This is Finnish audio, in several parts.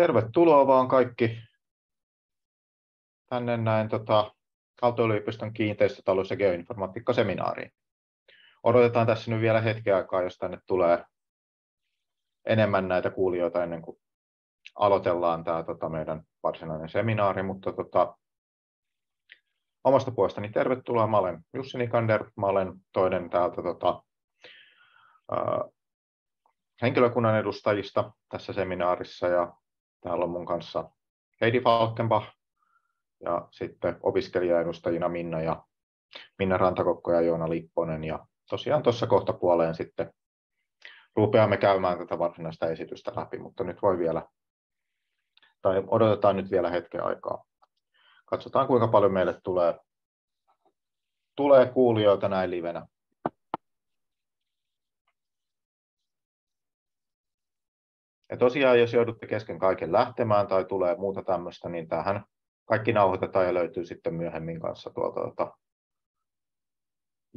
Tervetuloa vaan kaikki tänne näin tota, Aalto-yliopiston kiinteistötalous- ja geoinformatiikkaseminaariin. Odotetaan tässä nyt vielä hetken aikaa, jos tänne tulee enemmän näitä kuulijoita ennen kuin aloitellaan tämä tota, meidän varsinainen seminaari, mutta tota, omasta puolestani tervetuloa. Mä olen Jussi Nikander, mä olen toinen täältä tota, ää, henkilökunnan edustajista tässä seminaarissa ja täällä on mun kanssa Heidi Falkenbach ja sitten opiskelijaedustajina Minna ja Minna Rantakokko ja Joona Lipponen ja tosiaan tuossa kohta puoleen sitten rupeamme käymään tätä varsinaista esitystä läpi, mutta nyt voi vielä, tai odotetaan nyt vielä hetken aikaa. Katsotaan kuinka paljon meille tulee, tulee kuulijoita näin livenä. Ja tosiaan, jos joudutte kesken kaiken lähtemään tai tulee muuta tämmöistä, niin tähän kaikki nauhoitetaan ja löytyy sitten myöhemmin kanssa tuolta tuota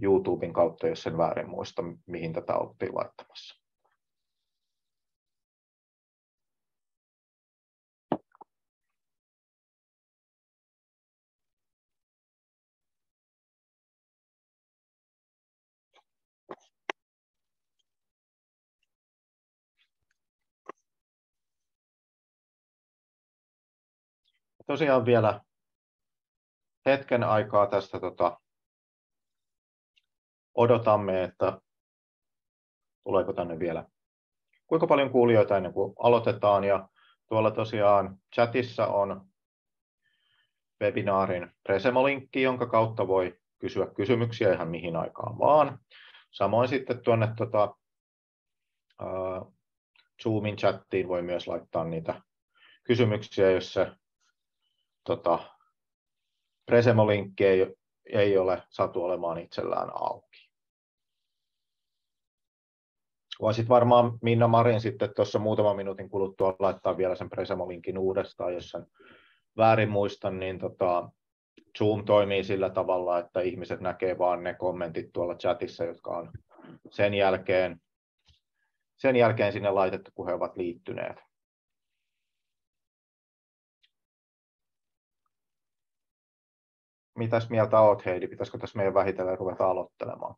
YouTuben kautta, jos sen väärin muista, mihin tätä oltiin laittamassa. Tosiaan vielä hetken aikaa tästä tota, odotamme, että tuleeko tänne vielä kuinka paljon kuulijoita ennen kuin aloitetaan. Ja tuolla tosiaan chatissa on webinaarin Presemo-linkki, jonka kautta voi kysyä kysymyksiä ihan mihin aikaan vaan. Samoin sitten tuonne tota, uh, Zoomin chattiin voi myös laittaa niitä kysymyksiä, jos se tota, Presemo-linkki ei, ei ole satu olemaan itsellään auki. Voisit varmaan Minna Marin sitten tuossa muutaman minuutin kuluttua laittaa vielä sen Presemo-linkin uudestaan, jos sen väärin muistan, niin tota, Zoom toimii sillä tavalla, että ihmiset näkee vaan ne kommentit tuolla chatissa, jotka on sen jälkeen, sen jälkeen sinne laitettu, kun he ovat liittyneet. Mitäs mieltä oot Heidi? Pitäisikö tässä meidän vähitellen ruveta aloittelemaan?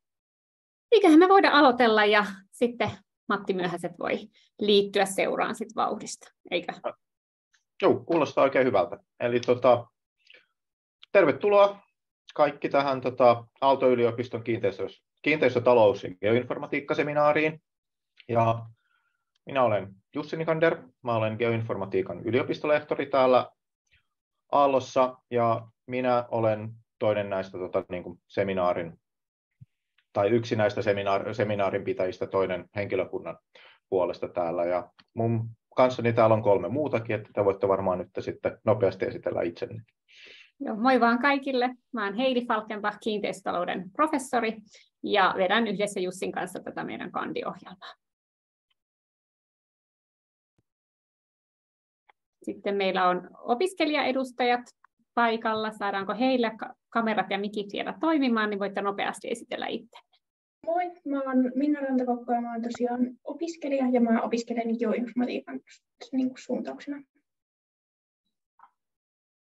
Eiköhän me voida aloitella ja sitten Matti Myöhäiset voi liittyä seuraan sit vauhdista, eikö? Joo, kuulostaa oikein hyvältä. Eli tota, tervetuloa kaikki tähän tota, Aalto-yliopiston kiinteistö, kiinteistötalous- ja geoinformatiikkaseminaariin. Ja minä olen Jussi Nikander, mä olen geoinformatiikan yliopistolehtori täällä Aallossa ja minä olen toinen näistä tota, niin kuin seminaarin tai yksi näistä seminaar, seminaarin pitäjistä toinen henkilökunnan puolesta täällä. Ja mun kanssani täällä on kolme muutakin, että te voitte varmaan nyt sitten nopeasti esitellä itsenne. Joo, moi vaan kaikille. Mä olen Heidi Falkenbach, kiinteistötalouden professori, ja vedän yhdessä Jussin kanssa tätä meidän kandiohjelmaa. Sitten meillä on opiskelijaedustajat paikalla. Saadaanko heille kamerat ja mikit vielä toimimaan, niin voitte nopeasti esitellä itse. Moi, mä oon Minna Rantakokko ja mä oon tosiaan opiskelija ja mä opiskelen geoinformatiikan niin suuntauksena.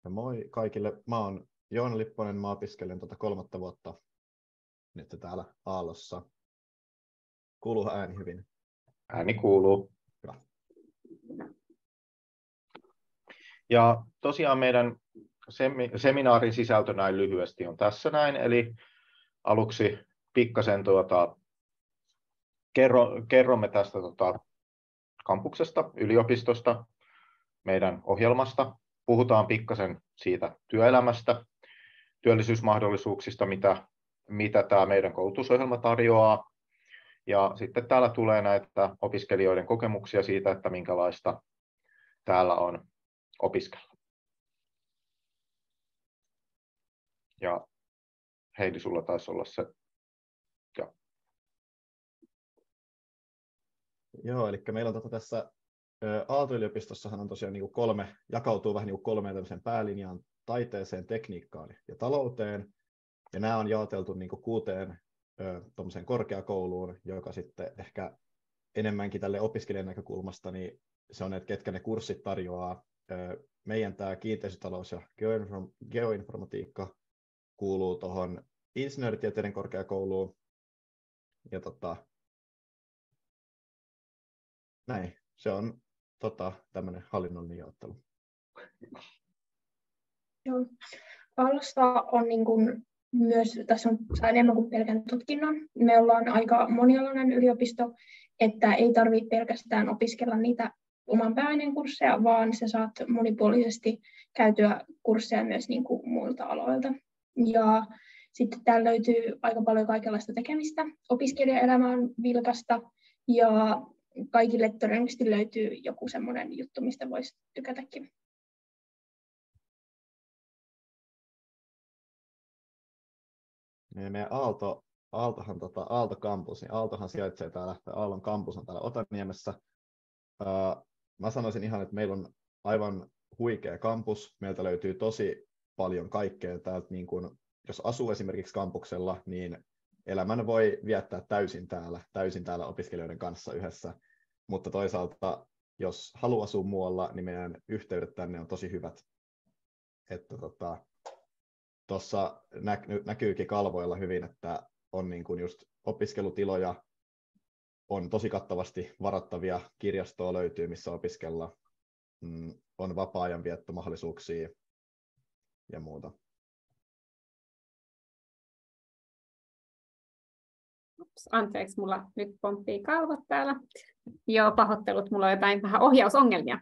Ja moi kaikille, mä oon Joona Lipponen, mä opiskelen tuota kolmatta vuotta nyt täällä Aallossa. Kuuluu ääni hyvin? Ääni kuuluu. Hyvä. Ja tosiaan meidän seminaarin sisältö näin lyhyesti on tässä näin, eli aluksi pikkasen tuota, kerro, kerromme tästä tuota, kampuksesta, yliopistosta, meidän ohjelmasta. Puhutaan pikkasen siitä työelämästä, työllisyysmahdollisuuksista, mitä, mitä tämä meidän koulutusohjelma tarjoaa. Ja sitten täällä tulee näitä opiskelijoiden kokemuksia siitä, että minkälaista täällä on opiskella. Ja Heidi, sulla taisi olla se. Ja. Joo, eli meillä on tota tässä Aalto-yliopistossahan on tosiaan niin kuin kolme, jakautuu vähän niin kuin kolmeen tämmöiseen päälinjaan, taiteeseen, tekniikkaan ja talouteen. Ja nämä on jaoteltu niin kuin kuuteen korkeakouluun, joka sitten ehkä enemmänkin tälle opiskelijan näkökulmasta niin se on, että ketkä ne kurssit tarjoaa. Meidän tämä kiinteistötalous ja geoinformatiikka kuuluu tuohon insinööritieteiden korkeakouluun. Ja tota, näin, se on tota, tämmöinen hallinnollinen jaottelu. Joo. Alsta on niin kuin myös, tässä on enemmän kuin pelkän tutkinnon. Me ollaan aika monialainen yliopisto, että ei tarvitse pelkästään opiskella niitä oman pääaineen kursseja, vaan sä saat monipuolisesti käytyä kursseja myös niin kuin muilta aloilta. Ja sitten täällä löytyy aika paljon kaikenlaista tekemistä. Opiskelijaelämä on vilkasta ja kaikille todennäköisesti löytyy joku semmoinen juttu, mistä voisi tykätäkin. Meidän Aalto, Aaltohan, tota, Aalto kampus, niin Aaltohan sijaitsee täällä, tai Aallon kampus on täällä Otaniemessä. Mä sanoisin ihan, että meillä on aivan huikea kampus. Meiltä löytyy tosi paljon kaikkea täältä, niin kun, jos asuu esimerkiksi kampuksella, niin elämän voi viettää täysin täällä, täysin täällä opiskelijoiden kanssa yhdessä. Mutta toisaalta, jos haluaa asua muualla, niin meidän yhteydet tänne on tosi hyvät. Että tota, tuossa nä- näkyykin kalvoilla hyvin, että on niin kuin just opiskelutiloja, on tosi kattavasti varattavia kirjastoa löytyy, missä opiskella, mm, on vapaa-ajan viettomahdollisuuksia ja muuta. Ups, anteeksi, mulla nyt pomppii kalvot täällä. Joo, pahoittelut, mulla on jotain vähän ohjausongelmia.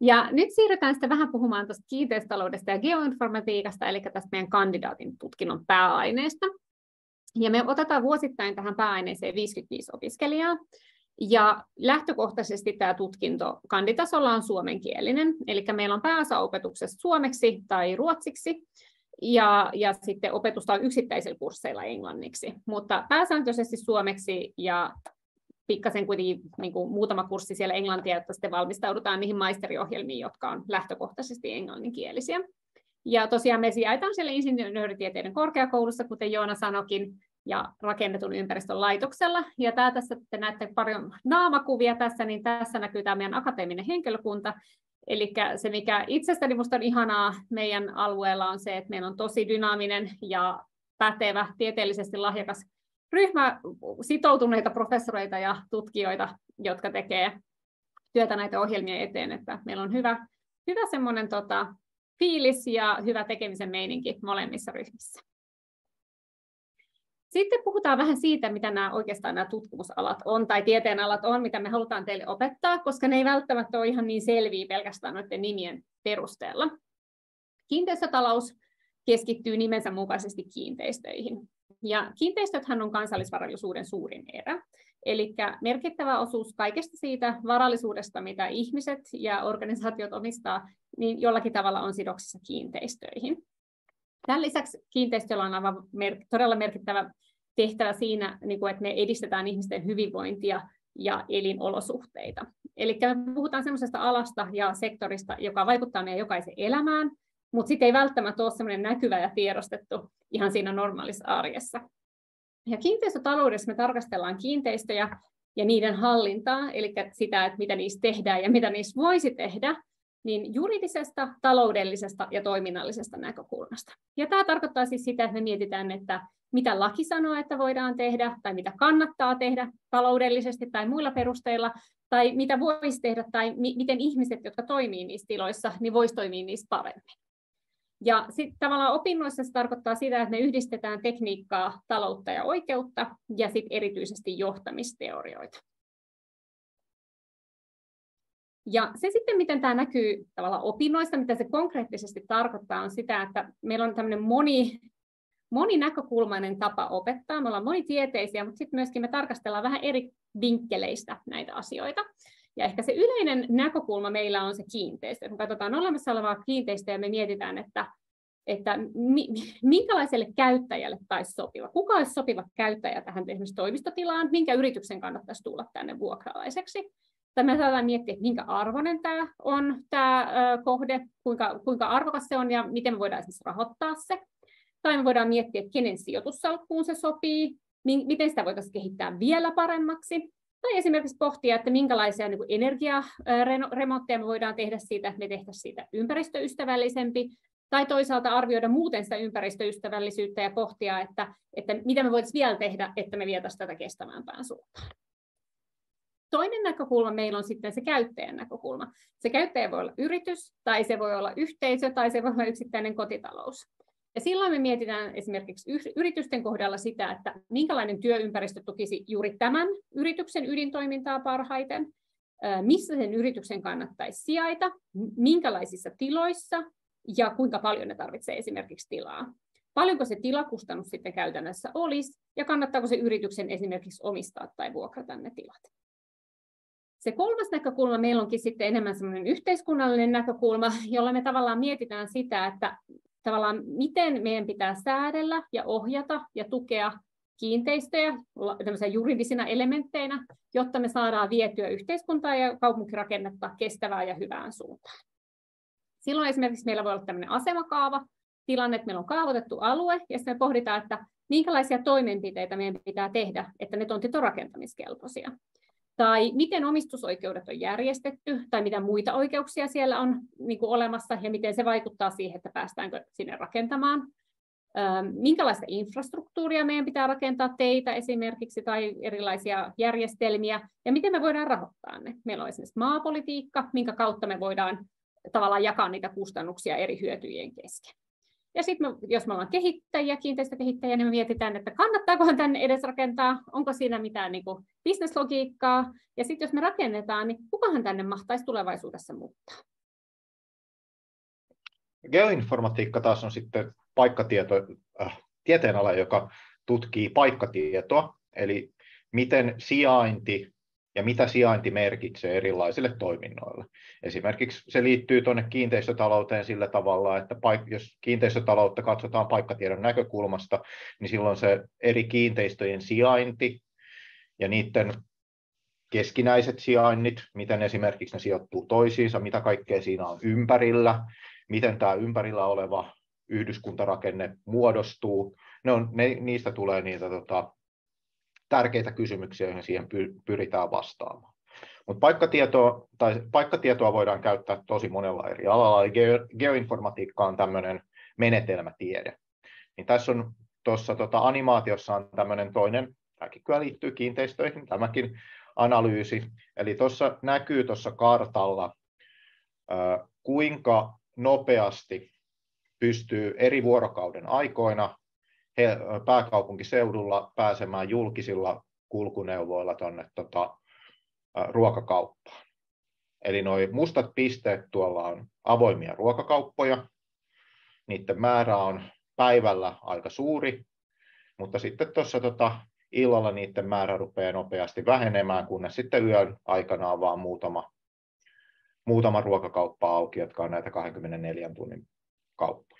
Ja nyt siirrytään sitten vähän puhumaan tuosta kiinteistaloudesta ja geoinformatiikasta, eli tästä meidän kandidaatin tutkinnon pääaineesta. Ja me otetaan vuosittain tähän pääaineeseen 55 opiskelijaa. Ja lähtökohtaisesti tämä tutkinto kanditasolla on suomenkielinen, eli meillä on pääosa opetuksessa suomeksi tai ruotsiksi, ja, ja sitten opetusta on yksittäisillä kursseilla englanniksi, mutta pääsääntöisesti suomeksi ja pikkasen kuitenkin niin kuin muutama kurssi siellä englantia, jotta sitten valmistaudutaan niihin maisteriohjelmiin, jotka on lähtökohtaisesti englanninkielisiä. Ja tosiaan me sijaitaan siellä insinööritieteiden korkeakoulussa, kuten Joona sanokin, ja rakennetun ympäristön laitoksella. Ja tämä tässä te näette paljon naamakuvia tässä, niin tässä näkyy tämä meidän akateeminen henkilökunta. Eli se, mikä itsestäni minusta on ihanaa meidän alueella, on se, että meillä on tosi dynaaminen ja pätevä, tieteellisesti lahjakas ryhmä sitoutuneita professoreita ja tutkijoita, jotka tekee työtä näitä ohjelmia eteen, että meillä on hyvä, hyvä semmoinen tota, fiilis ja hyvä tekemisen meininki molemmissa ryhmissä. Sitten puhutaan vähän siitä, mitä nämä oikeastaan nämä tutkimusalat on tai tieteenalat on, mitä me halutaan teille opettaa, koska ne ei välttämättä ole ihan niin selviä pelkästään noiden nimien perusteella. Kiinteistötalous keskittyy nimensä mukaisesti kiinteistöihin. Ja kiinteistöthän on kansallisvarallisuuden suurin erä. Eli merkittävä osuus kaikesta siitä varallisuudesta, mitä ihmiset ja organisaatiot omistaa, niin jollakin tavalla on sidoksissa kiinteistöihin. Tämän lisäksi kiinteistöllä on aivan mer- todella merkittävä tehtävä siinä, niin kuin, että me edistetään ihmisten hyvinvointia ja elinolosuhteita. Eli me puhutaan sellaisesta alasta ja sektorista, joka vaikuttaa meidän jokaisen elämään, mutta sitten ei välttämättä ole sellainen näkyvä ja tiedostettu ihan siinä normaalissa arjessa. Ja kiinteistötaloudessa me tarkastellaan kiinteistöjä ja niiden hallintaa, eli sitä, että mitä niistä tehdään ja mitä niistä voisi tehdä, niin juridisesta, taloudellisesta ja toiminnallisesta näkökulmasta. Ja tämä tarkoittaa siis sitä, että me mietitään, että mitä laki sanoo, että voidaan tehdä, tai mitä kannattaa tehdä taloudellisesti tai muilla perusteilla, tai mitä voisi tehdä, tai mi- miten ihmiset, jotka toimii niissä tiloissa, niin voisi toimia niissä paremmin. Ja sitten tavallaan opinnoissa se tarkoittaa sitä, että me yhdistetään tekniikkaa, taloutta ja oikeutta, ja sitten erityisesti johtamisteorioita. Ja se sitten, miten tämä näkyy tavallaan opinnoissa, mitä se konkreettisesti tarkoittaa, on sitä, että meillä on tämmöinen moni, moninäkökulmainen tapa opettaa. Me ollaan monitieteisiä, mutta sitten myöskin me tarkastellaan vähän eri vinkkeleistä näitä asioita. Ja ehkä se yleinen näkökulma meillä on se kiinteistö. Kun katsotaan olemassa olevaa kiinteistöä ja me mietitään, että, että minkälaiselle käyttäjälle taisi sopiva. Kuka olisi sopiva käyttäjä tähän esimerkiksi toimistotilaan, minkä yrityksen kannattaisi tulla tänne vuokralaiseksi. Tai me saadaan miettiä, että minkä arvoinen tämä on tämä kohde, kuinka, kuinka arvokas se on ja miten me voidaan esimerkiksi rahoittaa se. Tai me voidaan miettiä, että kenen sijoitussalkkuun se sopii, miten sitä voitaisiin kehittää vielä paremmaksi. Tai esimerkiksi pohtia, että minkälaisia niin energiaremontteja me voidaan tehdä siitä, että me tehtäisiin siitä ympäristöystävällisempi, tai toisaalta arvioida muuten sitä ympäristöystävällisyyttä ja pohtia, että, että mitä me voitaisiin vielä tehdä, että me vietäisiin tätä kestävämpään suuntaan. Toinen näkökulma meillä on sitten se käyttäjän näkökulma. Se käyttäjä voi olla yritys, tai se voi olla yhteisö, tai se voi olla yksittäinen kotitalous. Ja silloin me mietitään esimerkiksi yritysten kohdalla sitä, että minkälainen työympäristö tukisi juuri tämän yrityksen ydintoimintaa parhaiten, missä sen yrityksen kannattaisi sijaita, minkälaisissa tiloissa ja kuinka paljon ne tarvitsee esimerkiksi tilaa. Paljonko se tilakustannus sitten käytännössä olisi ja kannattaako se yrityksen esimerkiksi omistaa tai vuokrata ne tilat. Se kolmas näkökulma meillä onkin sitten enemmän semmoinen yhteiskunnallinen näkökulma, jolla me tavallaan mietitään sitä, että tavallaan miten meidän pitää säädellä ja ohjata ja tukea kiinteistöjä juridisina elementteinä, jotta me saadaan vietyä yhteiskuntaa ja kaupunkirakennetta kestävää ja hyvään suuntaan. Silloin esimerkiksi meillä voi olla tämmöinen asemakaava, tilanne, että meillä on kaavoitettu alue, ja sitten me pohditaan, että minkälaisia toimenpiteitä meidän pitää tehdä, että ne tontit on rakentamiskelpoisia tai miten omistusoikeudet on järjestetty, tai mitä muita oikeuksia siellä on niin kuin olemassa, ja miten se vaikuttaa siihen, että päästäänkö sinne rakentamaan. Minkälaista infrastruktuuria meidän pitää rakentaa teitä esimerkiksi, tai erilaisia järjestelmiä, ja miten me voidaan rahoittaa ne. Meillä on esimerkiksi maapolitiikka, minkä kautta me voidaan tavallaan jakaa niitä kustannuksia eri hyötyjien kesken. Ja sitten jos me ollaan kehittäjiä, kiinteistökehittäjiä, niin me mietitään, että kannattaakohan tänne edes rakentaa, onko siinä mitään niin bisneslogiikkaa. Ja sitten jos me rakennetaan, niin kukahan tänne mahtaisi tulevaisuudessa muuttaa? Geoinformatiikka taas on sitten paikkatieto, äh, tieteenala, joka tutkii paikkatietoa, eli miten sijainti ja mitä sijainti merkitsee erilaisille toiminnoille. Esimerkiksi se liittyy tuonne kiinteistötalouteen sillä tavalla, että jos kiinteistötaloutta katsotaan paikkatiedon näkökulmasta, niin silloin se eri kiinteistöjen sijainti ja niiden keskinäiset sijainnit, miten esimerkiksi ne sijoittuu toisiinsa, mitä kaikkea siinä on ympärillä, miten tämä ympärillä oleva yhdyskuntarakenne muodostuu. Ne on, ne, niistä tulee niitä tota, tärkeitä kysymyksiä, joihin siihen pyritään vastaamaan. Mutta paikkatietoa, tai paikkatietoa voidaan käyttää tosi monella eri alalla, eli geoinformatiikka on tämmöinen menetelmätiede. Niin tässä on tuossa tota, animaatiossa on tämmöinen toinen, tämäkin kyllä liittyy kiinteistöihin, tämäkin analyysi. Eli tuossa näkyy tuossa kartalla, kuinka nopeasti pystyy eri vuorokauden aikoina pääkaupunkiseudulla pääsemään julkisilla kulkuneuvoilla tuonne tota, ruokakauppaan. Eli nuo mustat pisteet tuolla on avoimia ruokakauppoja. Niiden määrä on päivällä aika suuri, mutta sitten tuossa tota, illalla niiden määrä rupeaa nopeasti vähenemään, kunnes sitten yön aikana on vain muutama, muutama ruokakauppa auki, jotka on näitä 24 tunnin kauppoja.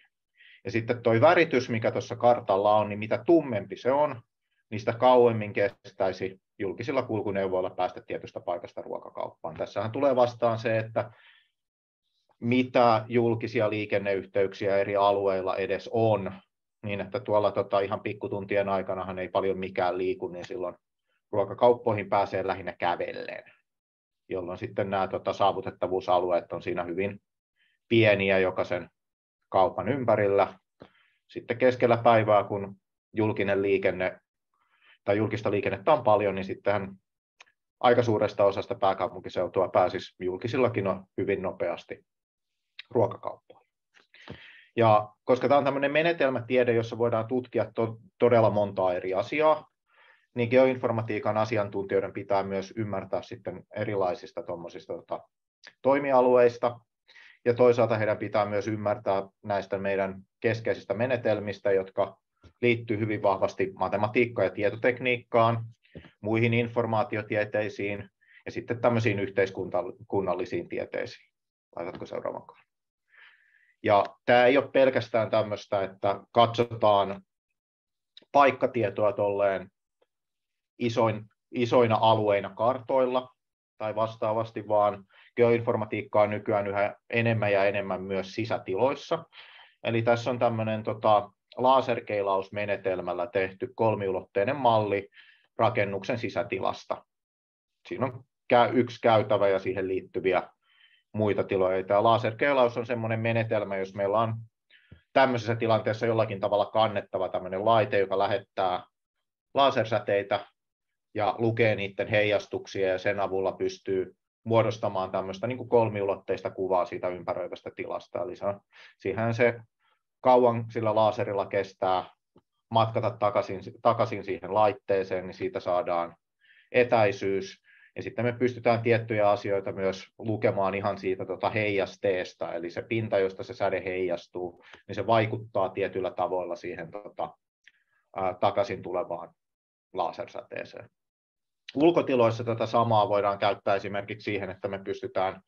Ja sitten tuo väritys, mikä tuossa kartalla on, niin mitä tummempi se on, sitä kauemmin kestäisi julkisilla kulkuneuvoilla päästä tietystä paikasta ruokakauppaan. Tässähän tulee vastaan se, että mitä julkisia liikenneyhteyksiä eri alueilla edes on, niin että tuolla tota, ihan pikkutuntien aikanahan ei paljon mikään liiku, niin silloin ruokakauppoihin pääsee lähinnä kävellen, jolloin sitten nämä tota, saavutettavuusalueet on siinä hyvin pieniä jokaisen kaupan ympärillä. Sitten keskellä päivää, kun julkinen liikenne tai julkista liikennettä on paljon, niin sitten aika suuresta osasta pääkaupunkiseutua pääsisi julkisillakin on hyvin nopeasti ruokakauppaan. Ja koska tämä on tämmöinen menetelmätiede, jossa voidaan tutkia to- todella montaa eri asiaa, niin geoinformatiikan asiantuntijoiden pitää myös ymmärtää sitten erilaisista tota, toimialueista, ja toisaalta heidän pitää myös ymmärtää näistä meidän keskeisistä menetelmistä, jotka liittyy hyvin vahvasti matematiikkaan ja tietotekniikkaan, muihin informaatiotieteisiin ja sitten tämmöisiin yhteiskunnallisiin tieteisiin. Laitatko seuraavan kohdan? Ja tämä ei ole pelkästään tämmöistä, että katsotaan paikkatietoa tolleen isoin, isoina alueina kartoilla tai vastaavasti, vaan geoinformatiikka on nykyään yhä enemmän ja enemmän myös sisätiloissa. Eli tässä on tämmöinen tota, laserkeilausmenetelmällä tehty kolmiulotteinen malli rakennuksen sisätilasta. siinä on yksi käytävä ja siihen liittyviä muita tiloja. Tämä laserkeilaus on sellainen menetelmä, jos meillä on tämmöisessä tilanteessa jollakin tavalla kannettava tämmöinen laite, joka lähettää lasersäteitä ja lukee niiden heijastuksia ja sen avulla pystyy muodostamaan tämmöistä niin kuin kolmiulotteista kuvaa siitä ympäröivästä tilasta. Eli se siihen se kauan sillä laserilla kestää matkata takaisin, takaisin siihen laitteeseen, niin siitä saadaan etäisyys. Ja sitten me pystytään tiettyjä asioita myös lukemaan ihan siitä tota heijasteesta, eli se pinta, josta se säde heijastuu, niin se vaikuttaa tietyillä tavoilla siihen tota, ää, takaisin tulevaan lasersäteeseen. Ulkotiloissa tätä samaa voidaan käyttää esimerkiksi siihen, että me pystytään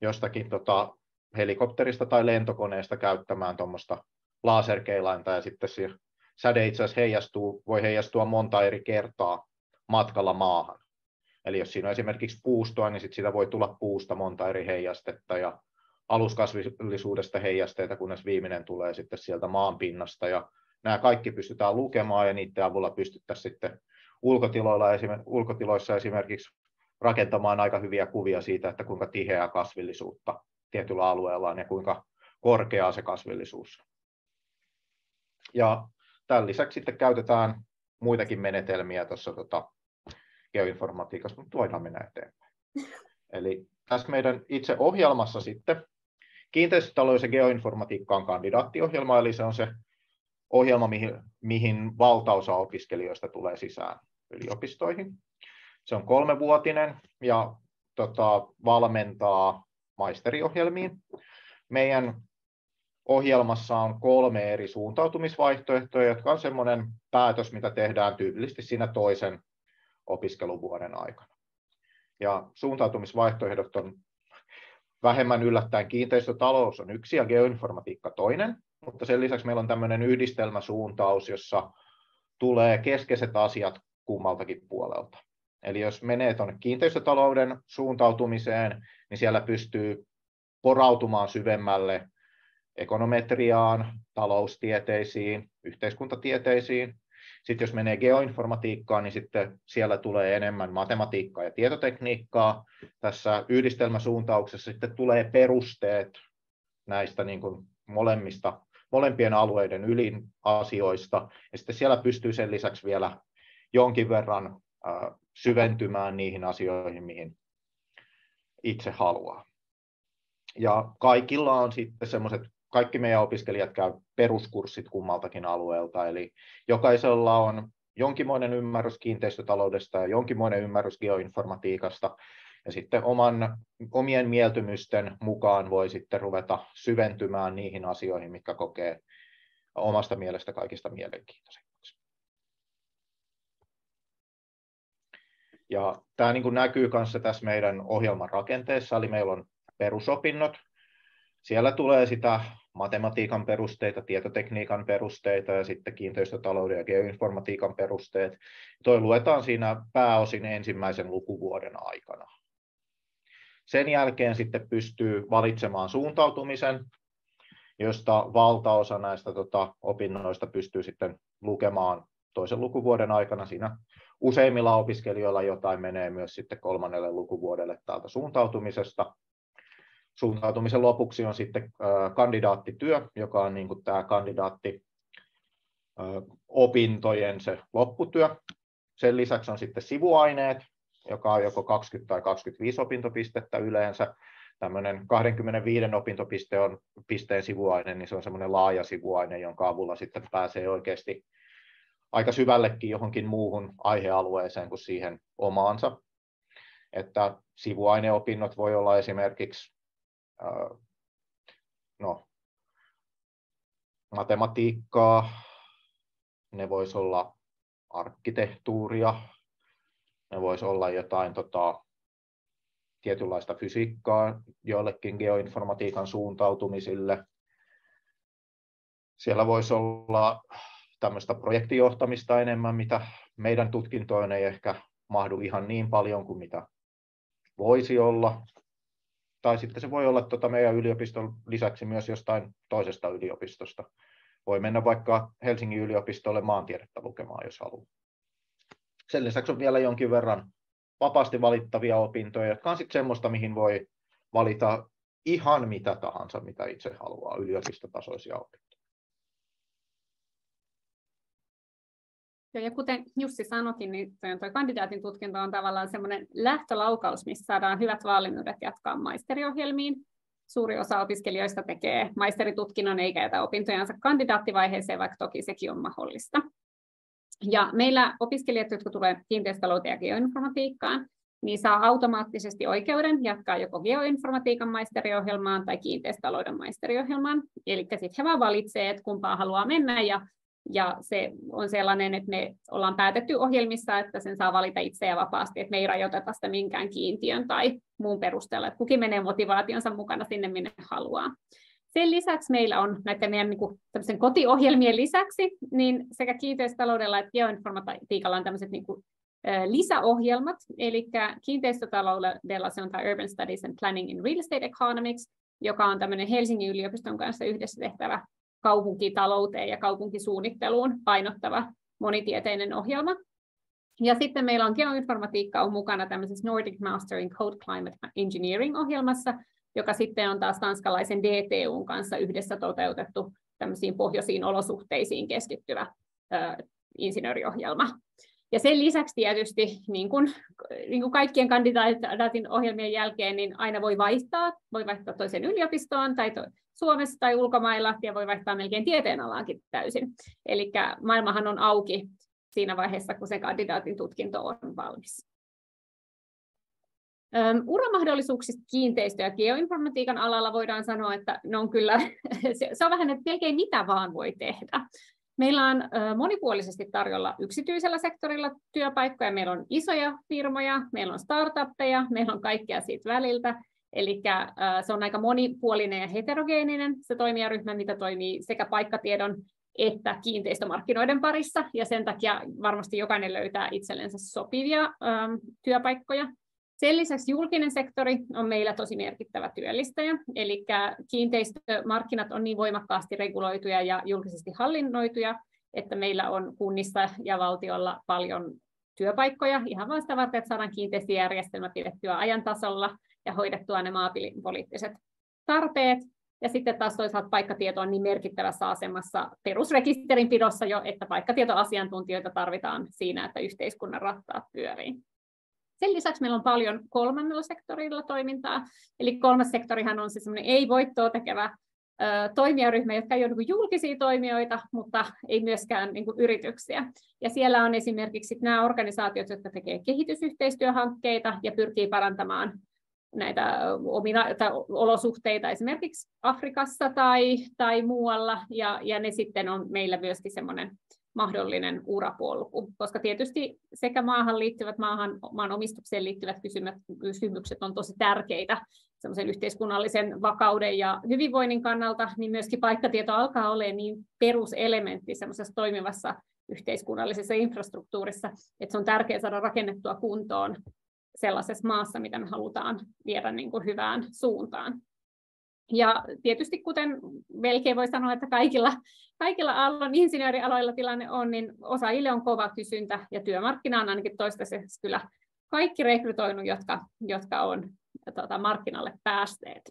jostakin tota, helikopterista tai lentokoneesta käyttämään tuommoista laserkeilainta ja sitten se säde itse asiassa heijastuu, voi heijastua monta eri kertaa matkalla maahan. Eli jos siinä on esimerkiksi puustoa, niin sit sitä voi tulla puusta monta eri heijastetta ja aluskasvillisuudesta heijasteita, kunnes viimeinen tulee sitten sieltä maanpinnasta. Ja nämä kaikki pystytään lukemaan ja niiden avulla pystyttäisiin sitten ulkotiloilla, ulkotiloissa esimerkiksi rakentamaan aika hyviä kuvia siitä, että kuinka tiheää kasvillisuutta tietyllä alueella on ja kuinka korkeaa se kasvillisuus. Ja tämän lisäksi sitten käytetään muitakin menetelmiä tuossa tota, geoinformatiikassa, mutta voidaan mennä eteenpäin. Eli tässä meidän itse ohjelmassa sitten kiinteistötalous ja geoinformatiikka on kandidaattiohjelma, eli se on se ohjelma, mihin, mihin valtaosa opiskelijoista tulee sisään yliopistoihin. Se on kolmevuotinen ja tota, valmentaa maisteriohjelmiin. Meidän ohjelmassa on kolme eri suuntautumisvaihtoehtoa, jotka on semmoinen päätös, mitä tehdään tyypillisesti siinä toisen opiskeluvuoden aikana. Ja suuntautumisvaihtoehdot on vähemmän yllättäen kiinteistötalous on yksi ja geoinformatiikka toinen, mutta sen lisäksi meillä on tämmöinen yhdistelmäsuuntaus, jossa tulee keskeiset asiat kummaltakin puolelta. Eli jos menee tuonne kiinteistötalouden suuntautumiseen, niin siellä pystyy porautumaan syvemmälle ekonometriaan, taloustieteisiin, yhteiskuntatieteisiin. Sitten jos menee geoinformatiikkaan, niin sitten siellä tulee enemmän matematiikkaa ja tietotekniikkaa. Tässä yhdistelmäsuuntauksessa sitten tulee perusteet näistä niin kuin molemmista, molempien alueiden ylin asioista. Ja sitten siellä pystyy sen lisäksi vielä jonkin verran syventymään niihin asioihin, mihin itse haluaa. Ja kaikilla on sitten semmoiset, kaikki meidän opiskelijat käy peruskurssit kummaltakin alueelta, eli jokaisella on jonkinmoinen ymmärrys kiinteistötaloudesta ja jonkinmoinen ymmärrys geoinformatiikasta, ja sitten oman, omien mieltymysten mukaan voi sitten ruveta syventymään niihin asioihin, mitkä kokee omasta mielestä kaikista mielenkiintoisimmaksi. Ja tämä niin kuin näkyy myös tässä meidän ohjelman rakenteessa, eli meillä on perusopinnot. Siellä tulee sitä matematiikan perusteita, tietotekniikan perusteita ja sitten kiinteistötalouden ja geoinformatiikan perusteet. Toi luetaan siinä pääosin ensimmäisen lukuvuoden aikana. Sen jälkeen sitten pystyy valitsemaan suuntautumisen, josta valtaosa näistä tota, opinnoista pystyy sitten lukemaan toisen lukuvuoden aikana. Siinä useimmilla opiskelijoilla jotain menee myös sitten kolmannelle lukuvuodelle täältä suuntautumisesta. Suuntautumisen lopuksi on sitten kandidaattityö, joka on niin tämä kandidaatti opintojen se lopputyö. Sen lisäksi on sitten sivuaineet, joka on joko 20 tai 25 opintopistettä yleensä. Tämmöinen 25 opintopisteen on pisteen sivuaine, niin se on semmoinen laaja sivuaine, jonka avulla sitten pääsee oikeasti aika syvällekin johonkin muuhun aihealueeseen kuin siihen omaansa. Että sivuaineopinnot voi olla esimerkiksi no, matematiikkaa, ne voisi olla arkkitehtuuria, ne voisi olla jotain tota, tietynlaista fysiikkaa joillekin geoinformatiikan suuntautumisille. Siellä voisi olla tämmöistä projektijohtamista enemmän, mitä meidän tutkintoon ei ehkä mahdu ihan niin paljon kuin mitä voisi olla. Tai sitten se voi olla tuota meidän yliopiston lisäksi myös jostain toisesta yliopistosta. Voi mennä vaikka Helsingin yliopistolle maantiedettä lukemaan, jos haluaa. Sen lisäksi on vielä jonkin verran vapaasti valittavia opintoja, jotka on sitten semmoista, mihin voi valita ihan mitä tahansa, mitä itse haluaa, yliopistotasoisia opintoja. Ja kuten Jussi sanokin, niin tuo kandidaatin tutkinto on tavallaan semmoinen lähtölaukaus, missä saadaan hyvät valmiudet jatkaa maisteriohjelmiin. Suuri osa opiskelijoista tekee maisteritutkinnon eikä jätä opintojansa kandidaattivaiheeseen, vaikka toki sekin on mahdollista. Ja meillä opiskelijat, jotka tulevat kiinteistötalouteen ja geoinformatiikkaan, niin saa automaattisesti oikeuden jatkaa joko geoinformatiikan maisteriohjelmaan tai kiinteistötalouden maisteriohjelmaan. Eli sitten he vaan valitsevat, että kumpaan haluaa mennä ja ja se on sellainen, että me ollaan päätetty ohjelmissa, että sen saa valita itse ja vapaasti, että me ei rajoiteta sitä minkään kiintiön tai muun perusteella, että kukin menee motivaationsa mukana sinne, minne haluaa. Sen lisäksi meillä on näiden meidän niin kuin, kotiohjelmien lisäksi, niin sekä kiinteistötaloudella että geoinformatiikalla on tämmöiset niin kuin, lisäohjelmat, eli kiinteistötaloudella se on tämä Urban Studies and Planning in Real Estate Economics, joka on tämmöinen Helsingin yliopiston kanssa yhdessä tehtävä kaupunkitalouteen ja kaupunkisuunnitteluun painottava monitieteinen ohjelma. Ja sitten meillä on geoinformatiikka on mukana tämmöisessä Nordic Master in Code Climate Engineering-ohjelmassa, joka sitten on taas tanskalaisen DTUn kanssa yhdessä toteutettu tämmöisiin pohjoisiin olosuhteisiin keskittyvä ö, insinööriohjelma. Ja sen lisäksi tietysti, niin kuin, niin kuin kaikkien kandidaatin ohjelmien jälkeen, niin aina voi vaihtaa, voi vaihtaa toiseen yliopistoon tai to, Suomessa tai ulkomailla, ja voi vaihtaa melkein tieteenalaankin täysin. Eli maailmahan on auki siinä vaiheessa, kun se kandidaatin tutkinto on valmis. Uramahdollisuuksista kiinteistö- ja geoinformatiikan alalla voidaan sanoa, että ne on kyllä, se on vähän, että melkein mitä vaan voi tehdä. Meillä on monipuolisesti tarjolla yksityisellä sektorilla työpaikkoja, meillä on isoja firmoja, meillä on startuppeja, meillä on kaikkea siitä väliltä, Eli se on aika monipuolinen ja heterogeeninen se toimijaryhmä, mitä toimii sekä paikkatiedon että kiinteistömarkkinoiden parissa, ja sen takia varmasti jokainen löytää itsellensä sopivia työpaikkoja. Sen lisäksi julkinen sektori on meillä tosi merkittävä työllistäjä, eli kiinteistömarkkinat on niin voimakkaasti reguloituja ja julkisesti hallinnoituja, että meillä on kunnissa ja valtiolla paljon työpaikkoja ihan vain sitä varten, että saadaan kiinteistöjärjestelmä pidettyä ajan tasolla ja hoidettua ne maapoliittiset tarpeet. Ja sitten taas toisaalta paikkatieto on niin merkittävässä asemassa perusrekisterinpidossa jo, että paikkatietoasiantuntijoita tarvitaan siinä, että yhteiskunnan rattaat pyörii. Sen lisäksi meillä on paljon kolmannella sektorilla toimintaa. Eli kolmas sektorihan on se semmoinen ei-voittoa tekevä toimijaryhmä, jotka ei ole niin julkisia toimijoita, mutta ei myöskään niin kuin yrityksiä. Ja siellä on esimerkiksi nämä organisaatiot, jotka tekevät kehitysyhteistyöhankkeita ja pyrkii parantamaan näitä omina, tai olosuhteita esimerkiksi Afrikassa tai, tai muualla, ja, ja ne sitten on meillä myöskin semmoinen mahdollinen urapolku, koska tietysti sekä maahan liittyvät, maahan, maan omistukseen liittyvät kysymykset on tosi tärkeitä semmoisen yhteiskunnallisen vakauden ja hyvinvoinnin kannalta, niin myöskin paikkatieto alkaa olla niin peruselementti semmoisessa toimivassa yhteiskunnallisessa infrastruktuurissa, että se on tärkeää saada rakennettua kuntoon sellaisessa maassa, mitä me halutaan viedä niin kuin hyvään suuntaan. Ja tietysti kuten melkein voi sanoa, että kaikilla, kaikilla alan insinöörialoilla tilanne on, niin osaajille on kova kysyntä ja työmarkkina on ainakin toistaiseksi kyllä kaikki rekrytoinut, jotka, jotka on tuota, markkinalle päästeet.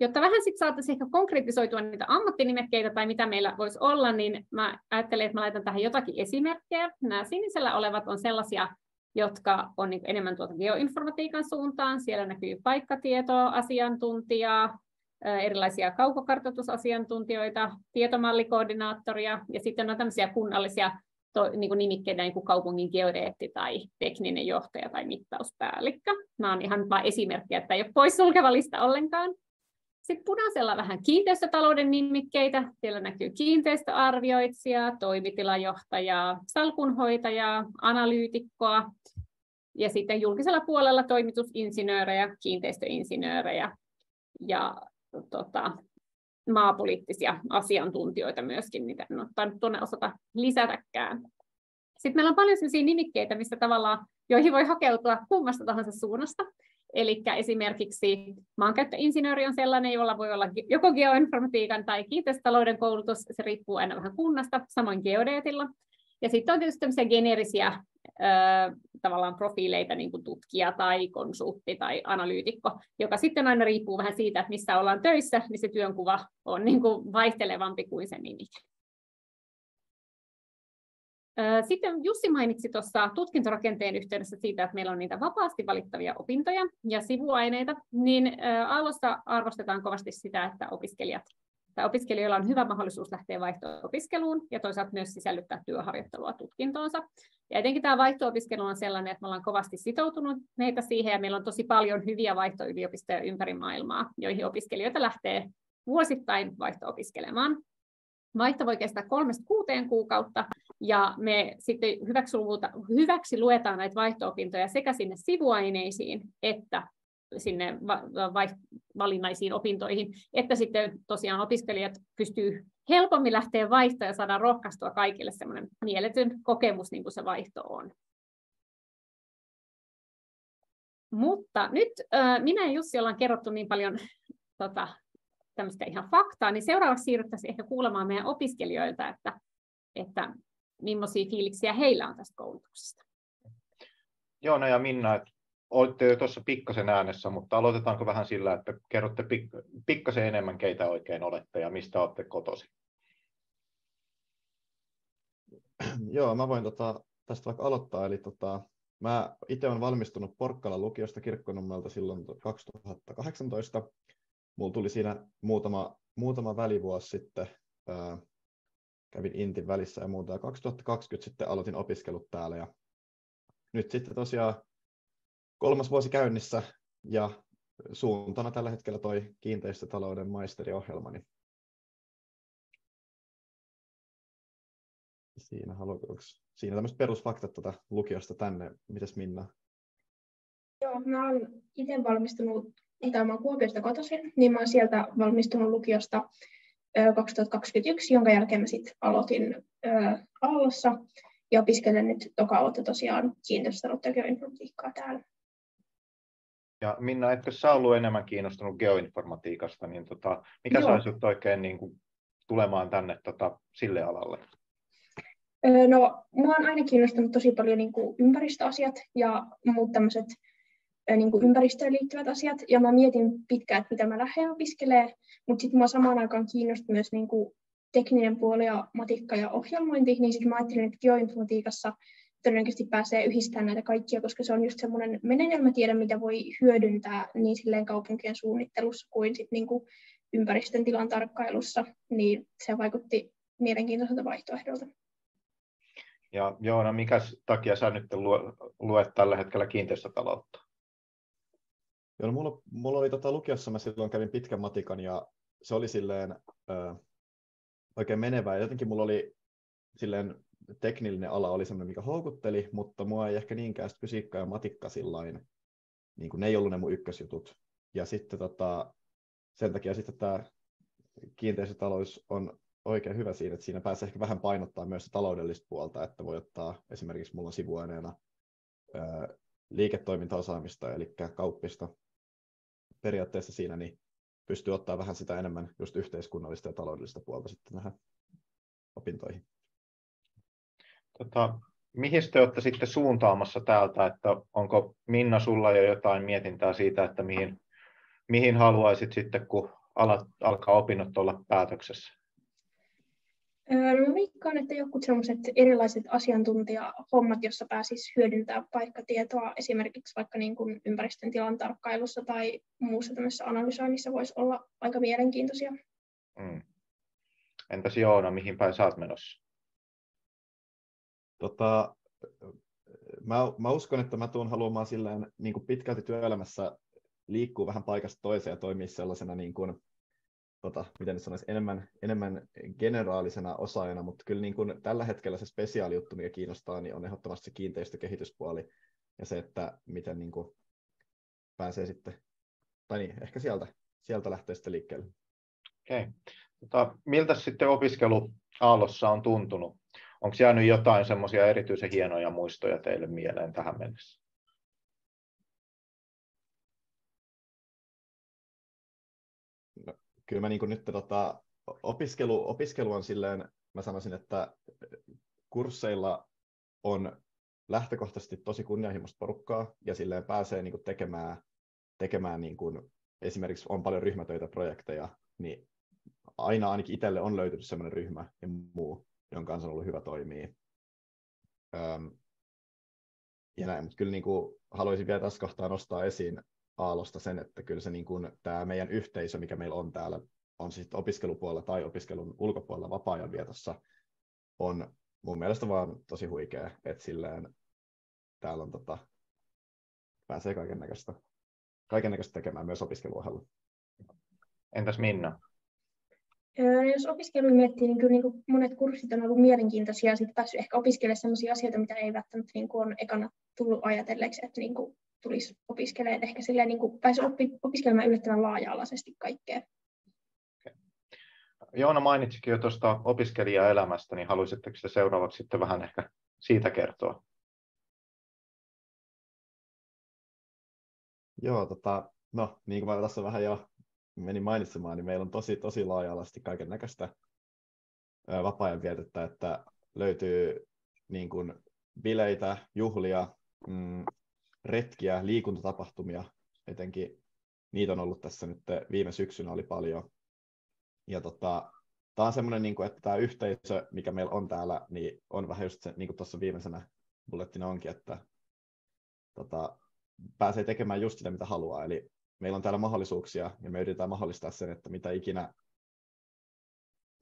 Jotta vähän sitten saataisiin ehkä konkretisoitua niitä ammattinimekkeitä tai mitä meillä voisi olla, niin mä ajattelen, että mä laitan tähän jotakin esimerkkejä. Nämä sinisellä olevat on sellaisia jotka on niin enemmän tuota geoinformatiikan suuntaan. Siellä näkyy paikkatietoa, asiantuntijaa, erilaisia kaukokartoitusasiantuntijoita, tietomallikoordinaattoria ja sitten on tämmöisiä kunnallisia to, niin kuin nimikkeitä, niin kuin kaupungin geodeetti tai tekninen johtaja tai mittauspäällikkö. Nämä on ihan vain esimerkkejä, että ei ole poissulkeva lista ollenkaan. Sitten punaisella vähän kiinteistötalouden nimikkeitä. Siellä näkyy kiinteistöarvioitsija, toimitilajohtaja, salkunhoitaja, analyytikkoa. Ja sitten julkisella puolella toimitusinsinöörejä, kiinteistöinsinöörejä ja tota, maapoliittisia asiantuntijoita myöskin, mitä en ottanut tuonne osata lisätäkään. Sitten meillä on paljon sellaisia nimikkeitä, mistä tavallaan, joihin voi hakeutua kummasta tahansa suunnasta. Eli esimerkiksi maankäyttöinsinööri on sellainen, jolla voi olla joko geoinformatiikan tai kiinteistötalouden koulutus, se riippuu aina vähän kunnasta, samoin geodeetilla. Ja sitten on tietysti tämmöisiä geneerisiä tavallaan profiileita, niin kuin tutkija tai konsultti tai analyytikko, joka sitten aina riippuu vähän siitä, että missä ollaan töissä, niin se työnkuva on niin kuin vaihtelevampi kuin se nimike. Sitten Jussi mainitsi tuossa tutkintorakenteen yhteydessä siitä, että meillä on niitä vapaasti valittavia opintoja ja sivuaineita, niin Aallossa arvostetaan kovasti sitä, että opiskelijat tai opiskelijoilla on hyvä mahdollisuus lähteä vaihto-opiskeluun ja toisaalta myös sisällyttää työharjoittelua tutkintoonsa. Ja etenkin tämä vaihto-opiskelu on sellainen, että me ollaan kovasti sitoutunut meitä siihen ja meillä on tosi paljon hyviä vaihtoyliopistoja ympäri maailmaa, joihin opiskelijoita lähtee vuosittain vaihto-opiskelemaan. Vaihto voi kestää kolmesta kuuteen kuukautta, ja me sitten hyväksi, luetaan näitä vaihto-opintoja sekä sinne sivuaineisiin että sinne valinnaisiin opintoihin, että sitten tosiaan opiskelijat pystyy helpommin lähteä vaihtoon ja saadaan rohkaistua kaikille semmoinen mieletön kokemus, niin kuin se vaihto on. Mutta nyt minä ja Jussi ollaan kerrottu niin paljon tota, tämmöistä ihan faktaa, niin seuraavaksi siirryttäisiin ehkä kuulemaan meidän opiskelijoilta, että, että millaisia fiiliksiä heillä on tästä koulutuksesta. Joona ja Minna, että olette jo tuossa pikkasen äänessä, mutta aloitetaanko vähän sillä, että kerrotte pik- pikkasen enemmän, keitä oikein olette ja mistä olette kotosi? Joo, mä voin tota, tästä vaikka aloittaa. Eli tota, mä itse olen valmistunut Porkkalan lukiosta Kirkkonummelta silloin 2018. Mulla tuli siinä muutama, muutama välivuosi sitten, ää, kävin Intin välissä ja muuta. Ja 2020 sitten aloitin opiskelut täällä ja nyt sitten tosiaan kolmas vuosi käynnissä ja suuntana tällä hetkellä toi kiinteistötalouden maisteriohjelma. Niin siinä, haluatko, siinä tämmöiset perusfaktat tuota lukiosta tänne. Mites Minna? Joo, mä oon itse valmistunut, tai mä oon Kuopiosta kotoisin, niin mä oon sieltä valmistunut lukiosta 2021, jonka jälkeen mä sitten aloitin Aallossa ja opiskelen nyt toka vuotta tosiaan kiinteistötaloutta täällä. Ja Minna, etkö sä ollut enemmän kiinnostunut geoinformatiikasta, niin tota, mikä Joo. saisi oikein niin kuin, tulemaan tänne tota, sille alalle? No, mua on aina kiinnostanut tosi paljon niin kuin ympäristöasiat ja muut tämmöiset niin kuin ympäristöön liittyvät asiat. Ja mä mietin pitkään, että mitä mä lähden opiskelemaan, mutta sitten mua samaan aikaan kiinnosti myös niin kuin tekninen puoli ja matikka ja ohjelmointi, niin sitten mä ajattelin, että geoinformatiikassa todennäköisesti pääsee yhdistämään näitä kaikkia, koska se on just semmoinen menetelmätiede, mitä voi hyödyntää niin silleen kaupunkien suunnittelussa kuin sit niinku ympäristön tilan tarkkailussa, niin se vaikutti mielenkiintoiselta vaihtoehdolta. Ja Joona, mikä takia sä nyt luet tällä hetkellä kiinteistötaloutta? Joo, no mulla, mulla oli tota lukiossa, mä silloin kävin pitkän matikan ja se oli silleen ö, oikein menevää. Jotenkin mulla oli silleen teknillinen ala oli semmoinen, mikä houkutteli, mutta mua ei ehkä niinkään fysiikka ja matikka sillain, niin kuin ne ei ollut ne mun ykkösjutut. Ja sitten tota, sen takia sitten tämä kiinteistötalous on oikein hyvä siinä, että siinä pääsee ehkä vähän painottaa myös taloudellista puolta, että voi ottaa esimerkiksi mulla on sivuaineena ää, liiketoimintaosaamista, eli kauppista. Periaatteessa siinä niin pystyy ottaa vähän sitä enemmän just yhteiskunnallista ja taloudellista puolta sitten näihin opintoihin. Tota, mihin te olette sitten suuntaamassa täältä, että onko Minna sulla jo jotain mietintää siitä, että mihin, mihin haluaisit sitten, kun alat, alkaa opinnot olla päätöksessä? No mä veikkaan, että jotkut sellaiset erilaiset asiantuntijahommat, jossa pääsis hyödyntämään paikkatietoa esimerkiksi vaikka niin kuin ympäristön tilan tarkkailussa tai muussa tämmöisessä analysoinnissa voisi olla aika mielenkiintoisia. Mm. Entäs Joona, mihin päin sä oot menossa? Tota, mä, mä uskon, että mä tuun haluamaan silleen niin kuin pitkälti työelämässä liikkuu vähän paikasta toiseen ja toimia sellaisena, niin kuin, tota, miten nyt sanoisi, enemmän, enemmän generaalisena osaajana, mutta kyllä niin kuin tällä hetkellä se spesiaalijuttu, mikä kiinnostaa, niin on ehdottomasti se kiinteistökehityspuoli ja se, että miten niin kuin pääsee sitten, tai niin, ehkä sieltä, sieltä lähtee sitten liikkeelle. Okei. Tota, miltä sitten opiskelu Aallossa on tuntunut? Onko jäänyt jotain semmoisia erityisen hienoja muistoja teille mieleen tähän mennessä? Kyllä mä niin nyt tota, opiskelu, opiskelu on silleen, mä sanoisin, että kursseilla on lähtökohtaisesti tosi kunnianhimoista porukkaa ja silleen pääsee niin kuin tekemään, tekemään niin kuin, esimerkiksi on paljon ryhmätöitä, projekteja, niin aina ainakin itselle on löytynyt sellainen ryhmä ja muu, jonka kanssa on ollut hyvä toimia. Öm, ja näin, mutta kyllä niin kuin haluaisin vielä tässä kohtaa nostaa esiin Aalosta sen, että kyllä se niin kuin, tämä meidän yhteisö, mikä meillä on täällä, on sitten opiskelupuolella tai opiskelun ulkopuolella vapaa-ajan vietossa, on mun mielestä vaan tosi huikea, että silleen täällä on tota, pääsee kaiken näköistä kaiken näköistä tekemään myös opiskeluohjelma. Entäs Minna? Jos opiskelu miettii, niin kyllä niin kuin monet kurssit on ollut mielenkiintoisia ja sitten päässyt ehkä opiskelemaan sellaisia asioita, mitä ei välttämättä niin kuin on ekana tullut ajatelleeksi, että niin kuin tulisi opiskelemaan. Ehkä silleen niin kuin pääsi oppi, opiskelemaan yllättävän laaja-alaisesti kaikkea. Joona mainitsikin jo tuosta opiskelijaelämästä, niin haluaisitteko te seuraavaksi sitten vähän ehkä siitä kertoa? Joo, tota, no niin kuin mä tässä vähän jo menin mainitsemaan, niin meillä on tosi, tosi laaja-alasti kaiken näköistä vapaa-ajan vietettä, että löytyy niin kuin bileitä, juhlia, mm, retkiä, liikuntatapahtumia, etenkin niitä on ollut tässä nyt viime syksynä oli paljon. Ja tota, tämä on semmoinen, niin kuin, että tämä yhteisö, mikä meillä on täällä, niin on vähän just se, niin kuin tuossa viimeisenä bullettina onkin, että tota, pääsee tekemään just sitä, mitä haluaa. Eli meillä on täällä mahdollisuuksia ja me yritetään mahdollistaa sen, että mitä ikinä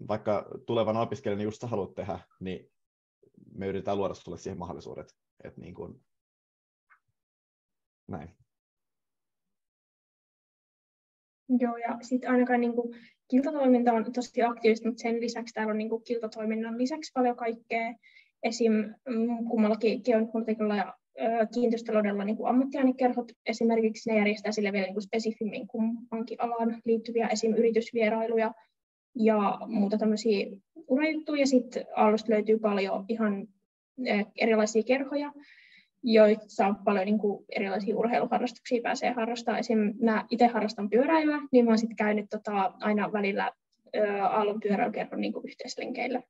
vaikka tulevan opiskelijana just sä haluat tehdä, niin me yritetään luoda sulle siihen mahdollisuudet. Että niin kuin, näin. Joo, ja sitten ainakaan niin kiltatoiminta on tosi aktiivista, mutta sen lisäksi täällä on niin kuin, kiltatoiminnan lisäksi paljon kaikkea. Esim. Mm, kummallakin geoinformatikalla ja kiinteistötaloudella niin ammattiainekerhot esimerkiksi, ne järjestää sille vielä niin spesifimmin kummankin alaan liittyviä esim. yritysvierailuja ja muuta tämmöisiä urajuttuja. Sitten Aallosta löytyy paljon ihan erilaisia kerhoja, joissa on paljon niin kuin erilaisia urheiluharrastuksia pääsee harrastamaan. Esim. mä itse harrastan pyöräilyä, niin mä oon sitten käynyt tota, aina välillä Aallon pyöräilykerron niin yhteislenkeillä.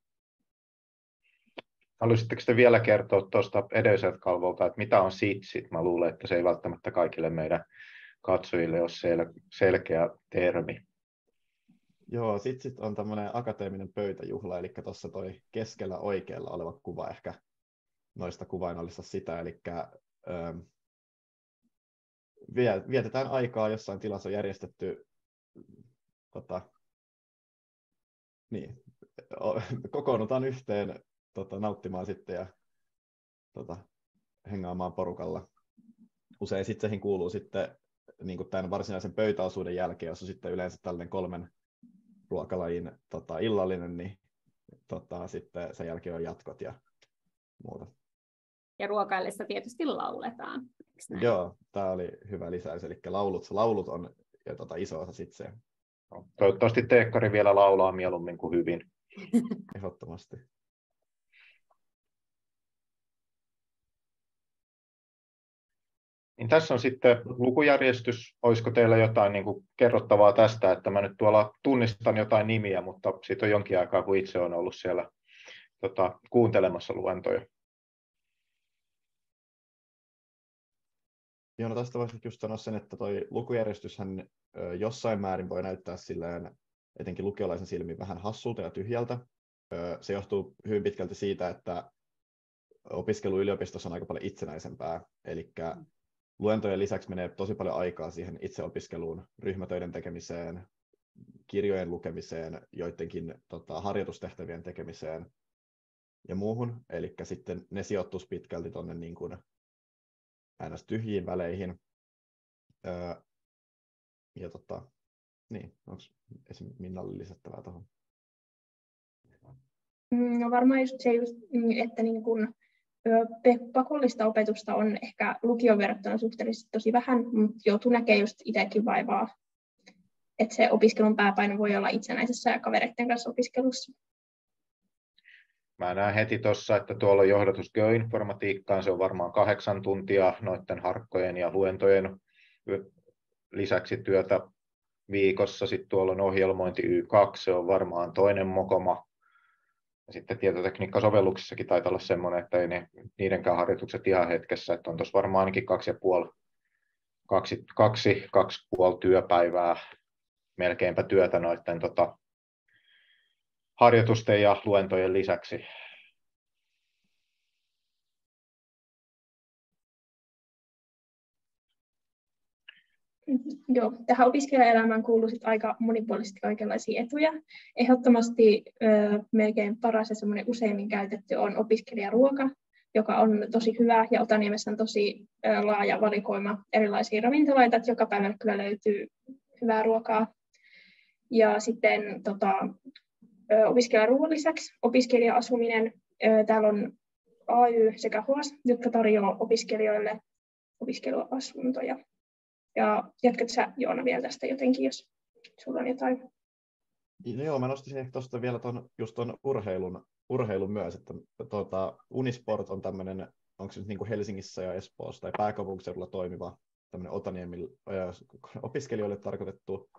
Haluaisitteko te vielä kertoa tuosta edelliseltä kalvolta, että mitä on sitsit? Mä luulen, että se ei välttämättä kaikille meidän katsojille ole sel- selkeä termi. Joo, sitsit on tämmöinen akateeminen pöytäjuhla, eli tuossa toi keskellä oikealla oleva kuva ehkä noista kuvainnollista sitä, eli ähm, vietetään aikaa jossain tilassa järjestetty tota, niin, kokoonnutaan yhteen tota, nauttimaan sitten ja tota, hengaamaan porukalla. Usein sitten siihen kuuluu sitten niin kuin tämän varsinaisen pöytäosuuden jälkeen, jossa sitten yleensä tällainen kolmen ruokalajin tota, illallinen, niin tota, sitten sen jälkeen on jatkot ja muuta. Ja ruokaillessa tietysti lauletaan. Joo, tämä oli hyvä lisäys. Eli laulut, laulut on ja tota, iso osa sitten se. Toivottavasti Teekkari vielä laulaa mieluummin kuin hyvin. Ehdottomasti. Niin tässä on sitten lukujärjestys. Olisiko teillä jotain niin kuin kerrottavaa tästä, että mä nyt tuolla tunnistan jotain nimiä, mutta siitä on jonkin aikaa, kun itse olen ollut siellä tota, kuuntelemassa luentoja. Joo, no tästä voisi just sanoa sen, että toi lukujärjestyshän jossain määrin voi näyttää silleen, etenkin lukiolaisen silmin vähän hassulta ja tyhjältä. Se johtuu hyvin pitkälti siitä, että opiskelu yliopistossa on aika paljon itsenäisempää, eli luentojen lisäksi menee tosi paljon aikaa siihen itse opiskeluun, ryhmätöiden tekemiseen, kirjojen lukemiseen, joidenkin tota, harjoitustehtävien tekemiseen ja muuhun. Eli sitten ne sijoittuisi pitkälti tuonne niin kuin äänestä tyhjiin väleihin. Öö, ja tota, niin, onko esimerkiksi Minnalle lisättävää tuohon? Mm, no varmaan just se, just, että niin kun pakollista opetusta on ehkä lukion verrattuna suhteellisesti tosi vähän, mutta joutuu näkemään just itsekin vaivaa, että se opiskelun pääpaino voi olla itsenäisessä ja kavereiden kanssa opiskelussa. Mä näen heti tuossa, että tuolla on johdatus geoinformatiikkaan, se on varmaan kahdeksan tuntia noiden harkkojen ja luentojen lisäksi työtä viikossa. Sitten tuolla on ohjelmointi Y2, se on varmaan toinen mokoma. Ja sitten tietotekniikkasovelluksissakin taitaa olla semmoinen, että ei ne, niidenkään harjoitukset ihan hetkessä, että on tuossa varmaan ainakin kaksi ja puoli, kaksi, kaksi, kaksi puoli työpäivää melkeinpä työtä noiden tota, harjoitusten ja luentojen lisäksi. Joo, tähän opiskelijaelämään kuuluu sit aika monipuolisesti kaikenlaisia etuja. Ehdottomasti ö, melkein paras ja semmoinen useimmin käytetty on opiskelijaruoka, joka on tosi hyvä ja Otaniemessä on tosi ö, laaja valikoima erilaisia ravintoloita, että joka päivä kyllä löytyy hyvää ruokaa. Ja sitten tota, opiskelijaruoan lisäksi opiskelija-asuminen. Täällä on AY sekä HOAS, jotka tarjoavat opiskelijoille opiskeluasuntoja. Ja jatkat sä Joona vielä tästä jotenkin, jos sulla on jotain? No joo, mä nostaisin ehkä tuosta vielä ton, just tuon urheilun, urheilun myös, että tuota, Unisport on tämmöinen, onko se nyt niin kuin Helsingissä ja Espoossa tai pääkaupunkiseudulla toimiva tämmöinen Otaniemen opiskelijoille tarkoitettu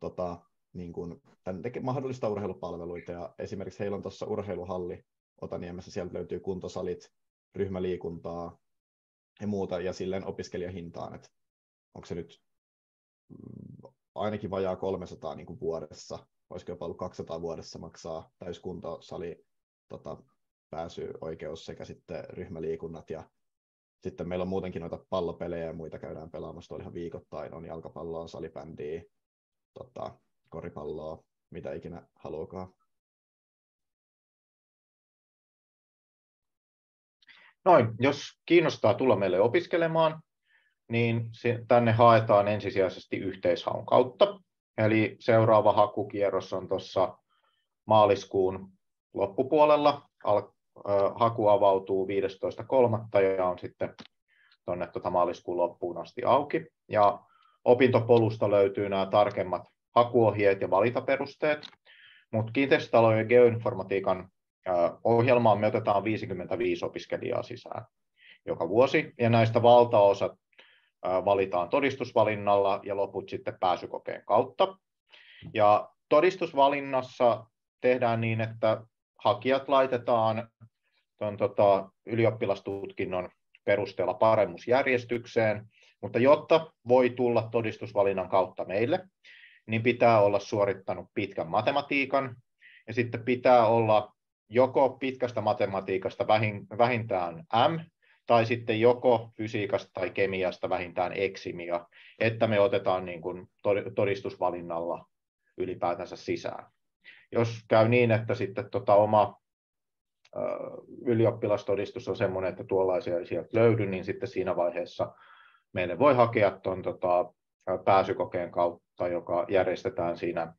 tota, niin kuin, tämän teke, mahdollista urheilupalveluita ja esimerkiksi heillä on tuossa urheiluhalli Otaniemessä, sieltä löytyy kuntosalit, ryhmäliikuntaa ja muuta ja silleen opiskelijahintaan, että onko se nyt mm, ainakin vajaa 300 niin kuin vuodessa, olisiko jopa ollut 200 vuodessa maksaa täyskuntosali tota, pääsyoikeus sekä sitten ryhmäliikunnat ja sitten meillä on muutenkin noita pallopelejä ja muita käydään pelaamassa ihan viikoittain, on jalkapalloa, salibändiä, tota, koripalloa, mitä ikinä haluakaan. Noin, jos kiinnostaa tulla meille opiskelemaan, niin tänne haetaan ensisijaisesti yhteishaun kautta. Eli seuraava hakukierros on tuossa maaliskuun loppupuolella. Haku avautuu 15.3. ja on sitten tuonne tuota maaliskuun loppuun asti auki. Ja opintopolusta löytyy nämä tarkemmat hakuohjeet ja valitaperusteet, mutta kiinteistötalojen geoinformatiikan ohjelmaan me otetaan 55 opiskelijaa sisään joka vuosi, ja näistä valtaosat valitaan todistusvalinnalla ja loput sitten pääsykokeen kautta. Ja todistusvalinnassa tehdään niin, että hakijat laitetaan tuon, tota, ylioppilastutkinnon perusteella paremmuusjärjestykseen, mutta jotta voi tulla todistusvalinnan kautta meille, niin pitää olla suorittanut pitkän matematiikan ja sitten pitää olla joko pitkästä matematiikasta vähintään M tai sitten joko fysiikasta tai kemiasta vähintään eksimia, että me otetaan niin kuin todistusvalinnalla ylipäätänsä sisään. Jos käy niin, että sitten tota oma ylioppilastodistus on sellainen, että tuollaisia ei sieltä löydy, niin sitten siinä vaiheessa meille voi hakea tuon tota, pääsykokeen kautta, joka järjestetään siinä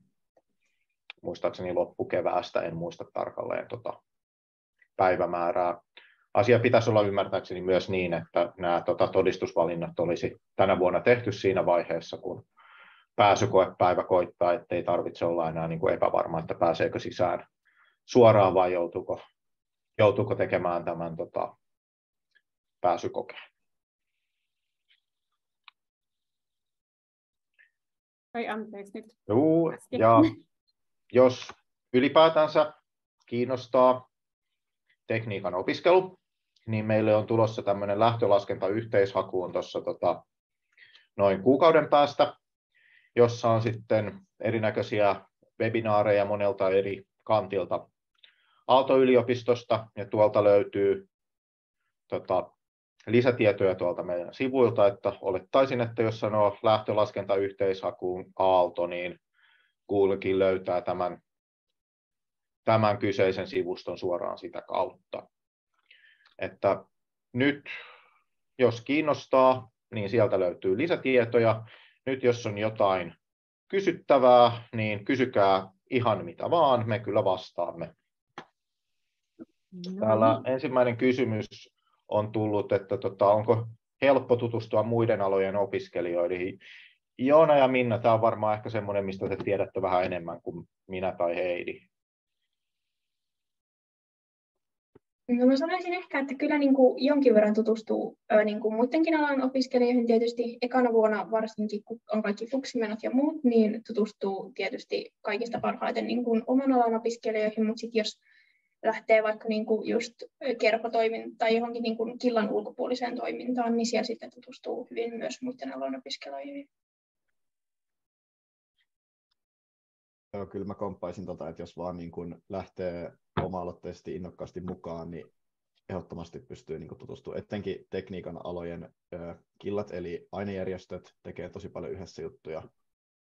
muistaakseni loppukeväästä, en muista tarkalleen tota päivämäärää, asia pitäisi olla ymmärtääkseni myös niin, että nämä tota, todistusvalinnat olisi tänä vuonna tehty siinä vaiheessa, kun pääsykoepäivä koittaa, ettei tarvitse olla enää niin kuin epävarma, että pääseekö sisään suoraan vai joutuuko, joutuuko tekemään tämän tota, pääsykokeen. Ai anteeksi nyt. Juu, ja jos ylipäätänsä kiinnostaa tekniikan opiskelu, niin meille on tulossa tämmöinen lähtölaskenta yhteishakuun tuossa tota, noin kuukauden päästä, jossa on sitten erinäköisiä webinaareja monelta eri kantilta Aalto-yliopistosta, ja tuolta löytyy tota, lisätietoja tuolta meidän sivuilta, että olettaisin, että jos sanoo lähtölaskenta yhteishakuun Aalto, niin Googlekin löytää tämän, tämän kyseisen sivuston suoraan sitä kautta. Että nyt, jos kiinnostaa, niin sieltä löytyy lisätietoja. Nyt jos on jotain kysyttävää, niin kysykää ihan mitä vaan, me kyllä vastaamme. No. Täällä ensimmäinen kysymys on tullut, että tota, onko helppo tutustua muiden alojen opiskelijoihin. Joona ja Minna, tämä on varmaan ehkä semmoinen, mistä te tiedätte vähän enemmän kuin minä tai Heidi. No mä sanoisin ehkä, että kyllä niin kuin jonkin verran tutustuu niin kuin muidenkin alan opiskelijoihin tietysti. Ekana vuonna varsinkin, kun on kaikki fuksimenot ja muut, niin tutustuu tietysti kaikista parhaiten niin kuin oman alan opiskelijoihin, mutta sitten jos lähtee vaikka niin kuin just kerhotoimintaan tai johonkin niin kuin killan ulkopuoliseen toimintaan, niin siellä sitten tutustuu hyvin myös muiden alojen opiskelijoihin. Joo, kyllä mä komppaisin tota, että jos vaan niin kun lähtee oma-aloitteisesti innokkaasti mukaan, niin ehdottomasti pystyy niin tutustumaan. Etenkin tekniikan alojen ö, killat, eli ainejärjestöt tekee tosi paljon yhdessä juttuja.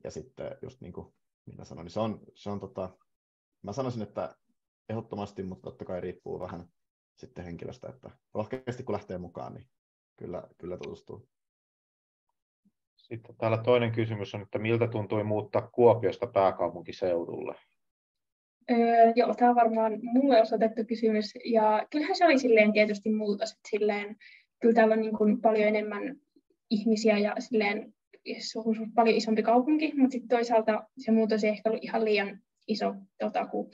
Ja sitten just niin kuin minä sanoin, niin se on, se on tota, mä sanoisin, että ehdottomasti, mutta totta kai riippuu vähän sitten henkilöstä, että rohkeasti kun lähtee mukaan, niin kyllä, kyllä tutustuu. Sitten täällä toinen kysymys on, että miltä tuntui muuttaa Kuopiosta pääkaupunkiseudulle? Öö, joo, tämä on varmaan mulle osoitettu kysymys. Ja kyllähän se oli silleen tietysti muutos. Että silleen, kyllä täällä on niin kuin paljon enemmän ihmisiä ja silleen, se on paljon isompi kaupunki, mutta sitten toisaalta se muutos ei ehkä ollut ihan liian iso, tota, kun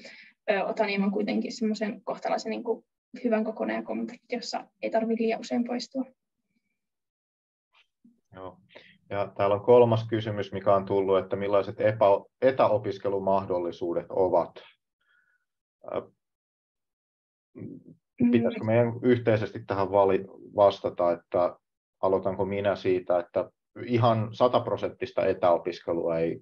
Otaniemi on kuitenkin semmoisen kohtalaisen niin kuin hyvän kokoneen ja jossa ei tarvitse liian usein poistua. Joo. Ja täällä on kolmas kysymys, mikä on tullut, että millaiset epä, etäopiskelumahdollisuudet ovat? Pitäisikö meidän yhteisesti tähän vali, vastata, että aloitanko minä siitä, että ihan sataprosenttista etäopiskelua ei,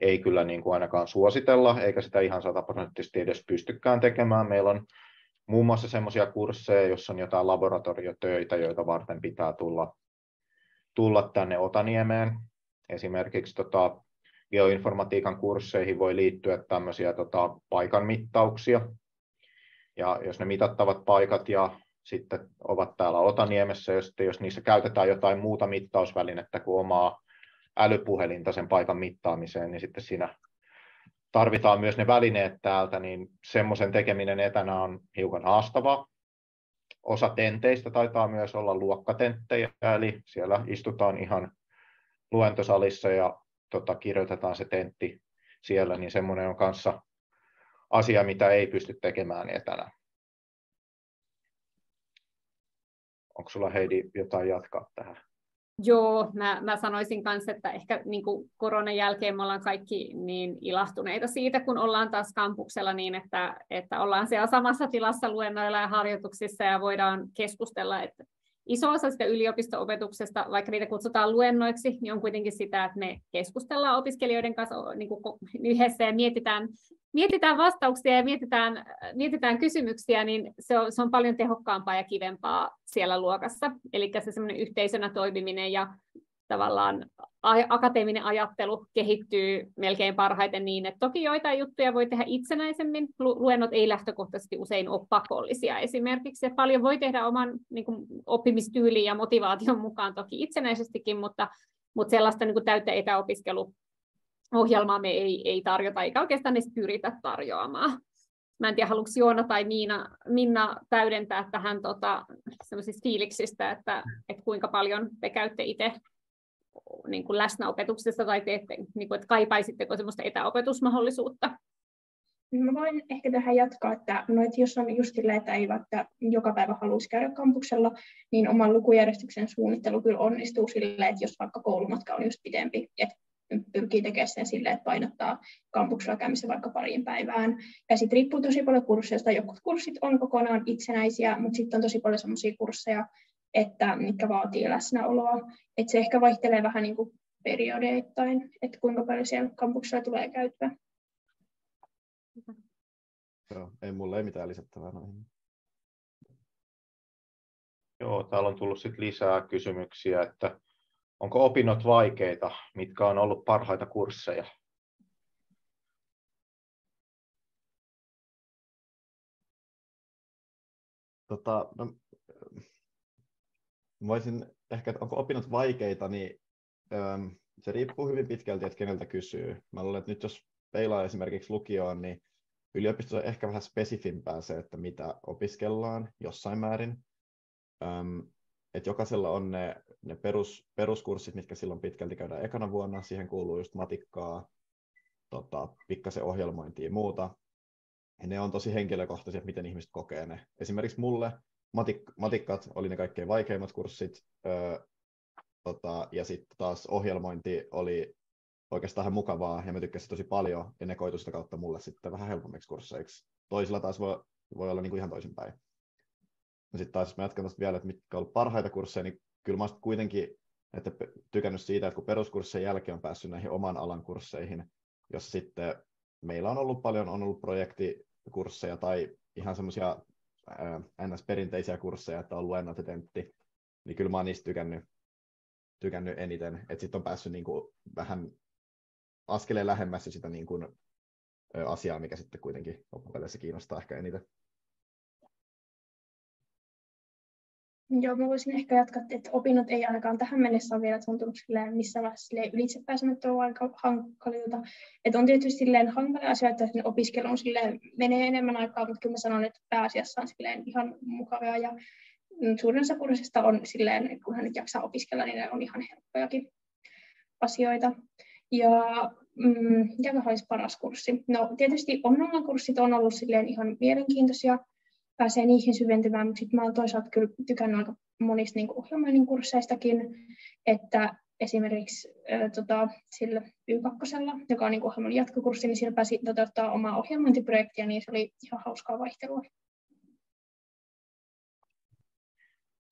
ei kyllä niin kuin ainakaan suositella, eikä sitä ihan sataprosenttisesti edes pystykään tekemään. Meillä on muun muassa semmoisia kursseja, joissa on jotain laboratoriotöitä, joita varten pitää tulla tulla tänne Otaniemeen. Esimerkiksi tota, geoinformatiikan kursseihin voi liittyä tämmöisiä tota, paikan mittauksia. Ja jos ne mitattavat paikat ja sitten ovat täällä Otaniemessä, ja sitten jos niissä käytetään jotain muuta mittausvälinettä kuin omaa älypuhelinta sen paikan mittaamiseen, niin sitten siinä tarvitaan myös ne välineet täältä, niin semmoisen tekeminen etänä on hiukan haastavaa osa tenteistä taitaa myös olla luokkatenttejä, eli siellä istutaan ihan luentosalissa ja tota, kirjoitetaan se tentti siellä, niin semmoinen on kanssa asia, mitä ei pysty tekemään etänä. Onko sulla Heidi jotain jatkaa tähän? Joo, mä, mä sanoisin kanssa, että ehkä niin kuin koronan jälkeen me ollaan kaikki niin ilahtuneita siitä, kun ollaan taas kampuksella niin, että, että ollaan siellä samassa tilassa luennoilla ja harjoituksissa ja voidaan keskustella, että iso osa sitä yliopisto-opetuksesta, vaikka niitä kutsutaan luennoiksi, niin on kuitenkin sitä, että me keskustellaan opiskelijoiden kanssa niin kuin yhdessä ja mietitään, mietitään vastauksia ja mietitään, mietitään kysymyksiä, niin se on, se on paljon tehokkaampaa ja kivempaa siellä luokassa. Eli se semmoinen yhteisönä toimiminen ja tavallaan akateeminen ajattelu kehittyy melkein parhaiten niin, että toki joitain juttuja voi tehdä itsenäisemmin. Luennot ei lähtökohtaisesti usein ole pakollisia esimerkiksi. Että paljon voi tehdä oman niin kuin, oppimistyyliin ja motivaation mukaan toki itsenäisestikin, mutta, mutta sellaista niin kuin täyttä etäopiskeluohjelmaa me ei, ei tarjota, eikä oikeastaan edes pyritä tarjoamaan. Mä en tiedä, haluatko Joona tai Miina, Minna täydentää tähän tota, fiiliksistä, että, että kuinka paljon te käytte itse niin kuin läsnäopetuksessa tai teette, niin kuin, että kaipaisitteko sellaista etäopetusmahdollisuutta? Mä voin ehkä tähän jatkaa, että, no, että jos on just silleen, että ei vaikka joka päivä haluaisi käydä kampuksella, niin oman lukujärjestyksen suunnittelu kyllä onnistuu silleen, että jos vaikka koulumatka on just pidempi, että pyrkii tekemään sen silleen, että painottaa kampuksella käymisen vaikka pariin päivään. Ja sitten riippuu tosi paljon kursseista. Jotkut kurssit on kokonaan itsenäisiä, mutta sitten on tosi paljon sellaisia kursseja, että mitkä vaatii läsnäoloa. Että se ehkä vaihtelee vähän niin kuin periodeittain, että kuinka paljon siellä kampuksella tulee käyttöä. Joo, ei mulle ei mitään lisättävää noihin. Joo, täällä on tullut sit lisää kysymyksiä, että onko opinnot vaikeita, mitkä on ollut parhaita kursseja? Tota, no, voisin ehkä, että onko opinnot vaikeita, niin ähm, se riippuu hyvin pitkälti, että keneltä kysyy. Mä luulen, että nyt jos peilaa esimerkiksi lukioon, niin yliopistossa on ehkä vähän spesifimpää se, että mitä opiskellaan jossain määrin. Ähm, että jokaisella on ne, ne perus, peruskurssit, mitkä silloin pitkälti käydään ekana vuonna. Siihen kuuluu just matikkaa, tota, pikkasen ohjelmointia ja muuta. Ja ne on tosi henkilökohtaisia, miten ihmiset kokee ne. Esimerkiksi mulle matik- matikkat oli ne kaikkein vaikeimmat kurssit, öö, tota, ja sitten taas ohjelmointi oli oikeastaan mukavaa, ja mä tykkäsin tosi paljon, ja ne koitu sitä kautta mulle sitten vähän helpommiksi kursseiksi. Toisilla taas voi, voi olla niin kuin ihan toisinpäin. Ja sitten taas, jos mä jatkan tästä vielä, että mitkä on ollut parhaita kursseja, niin kyllä mä kuitenkin että tykännyt siitä, että kun peruskurssien jälkeen on päässyt näihin oman alan kursseihin, jossa sitten meillä on ollut paljon, on ollut projektikursseja tai ihan semmoisia ns-perinteisiä kursseja, että on luennot ja tentti, niin kyllä mä oon niistä tykännyt, tykännyt eniten, että sitten on päässyt niin kuin vähän askeleen lähemmäs sitä niin kuin, asiaa, mikä sitten kuitenkin loppupeleissä kiinnostaa ehkä eniten. Joo, mä voisin ehkä jatkaa, että opinnot ei ainakaan tähän mennessä ole vielä tuntunut silleen missä vaiheessa ylitse pääsemättä aika hankalilta. Että on tietysti silleen hankala asia, että opiskelu on silleen, menee enemmän aikaa, mutta kyllä mä sanon, että pääasiassa on silleen ihan mukavaa ja suurin osa kurssista on silleen, kun hän nyt jaksaa opiskella, niin ne on ihan helppojakin asioita. Ja mm, mikä olisi paras kurssi? No tietysti ongelmakurssit on ollut silleen ihan mielenkiintoisia, pääsee niihin syventymään, mutta sitten mä oon toisaalta kyllä tykännyt aika monista niin ohjelmoinnin kursseistakin, että esimerkiksi äh, tota, sillä Y2, joka on niin ohjelman jatkokurssi, niin sillä pääsi toteuttaa omaa ohjelmointiprojektia, niin se oli ihan hauskaa vaihtelua.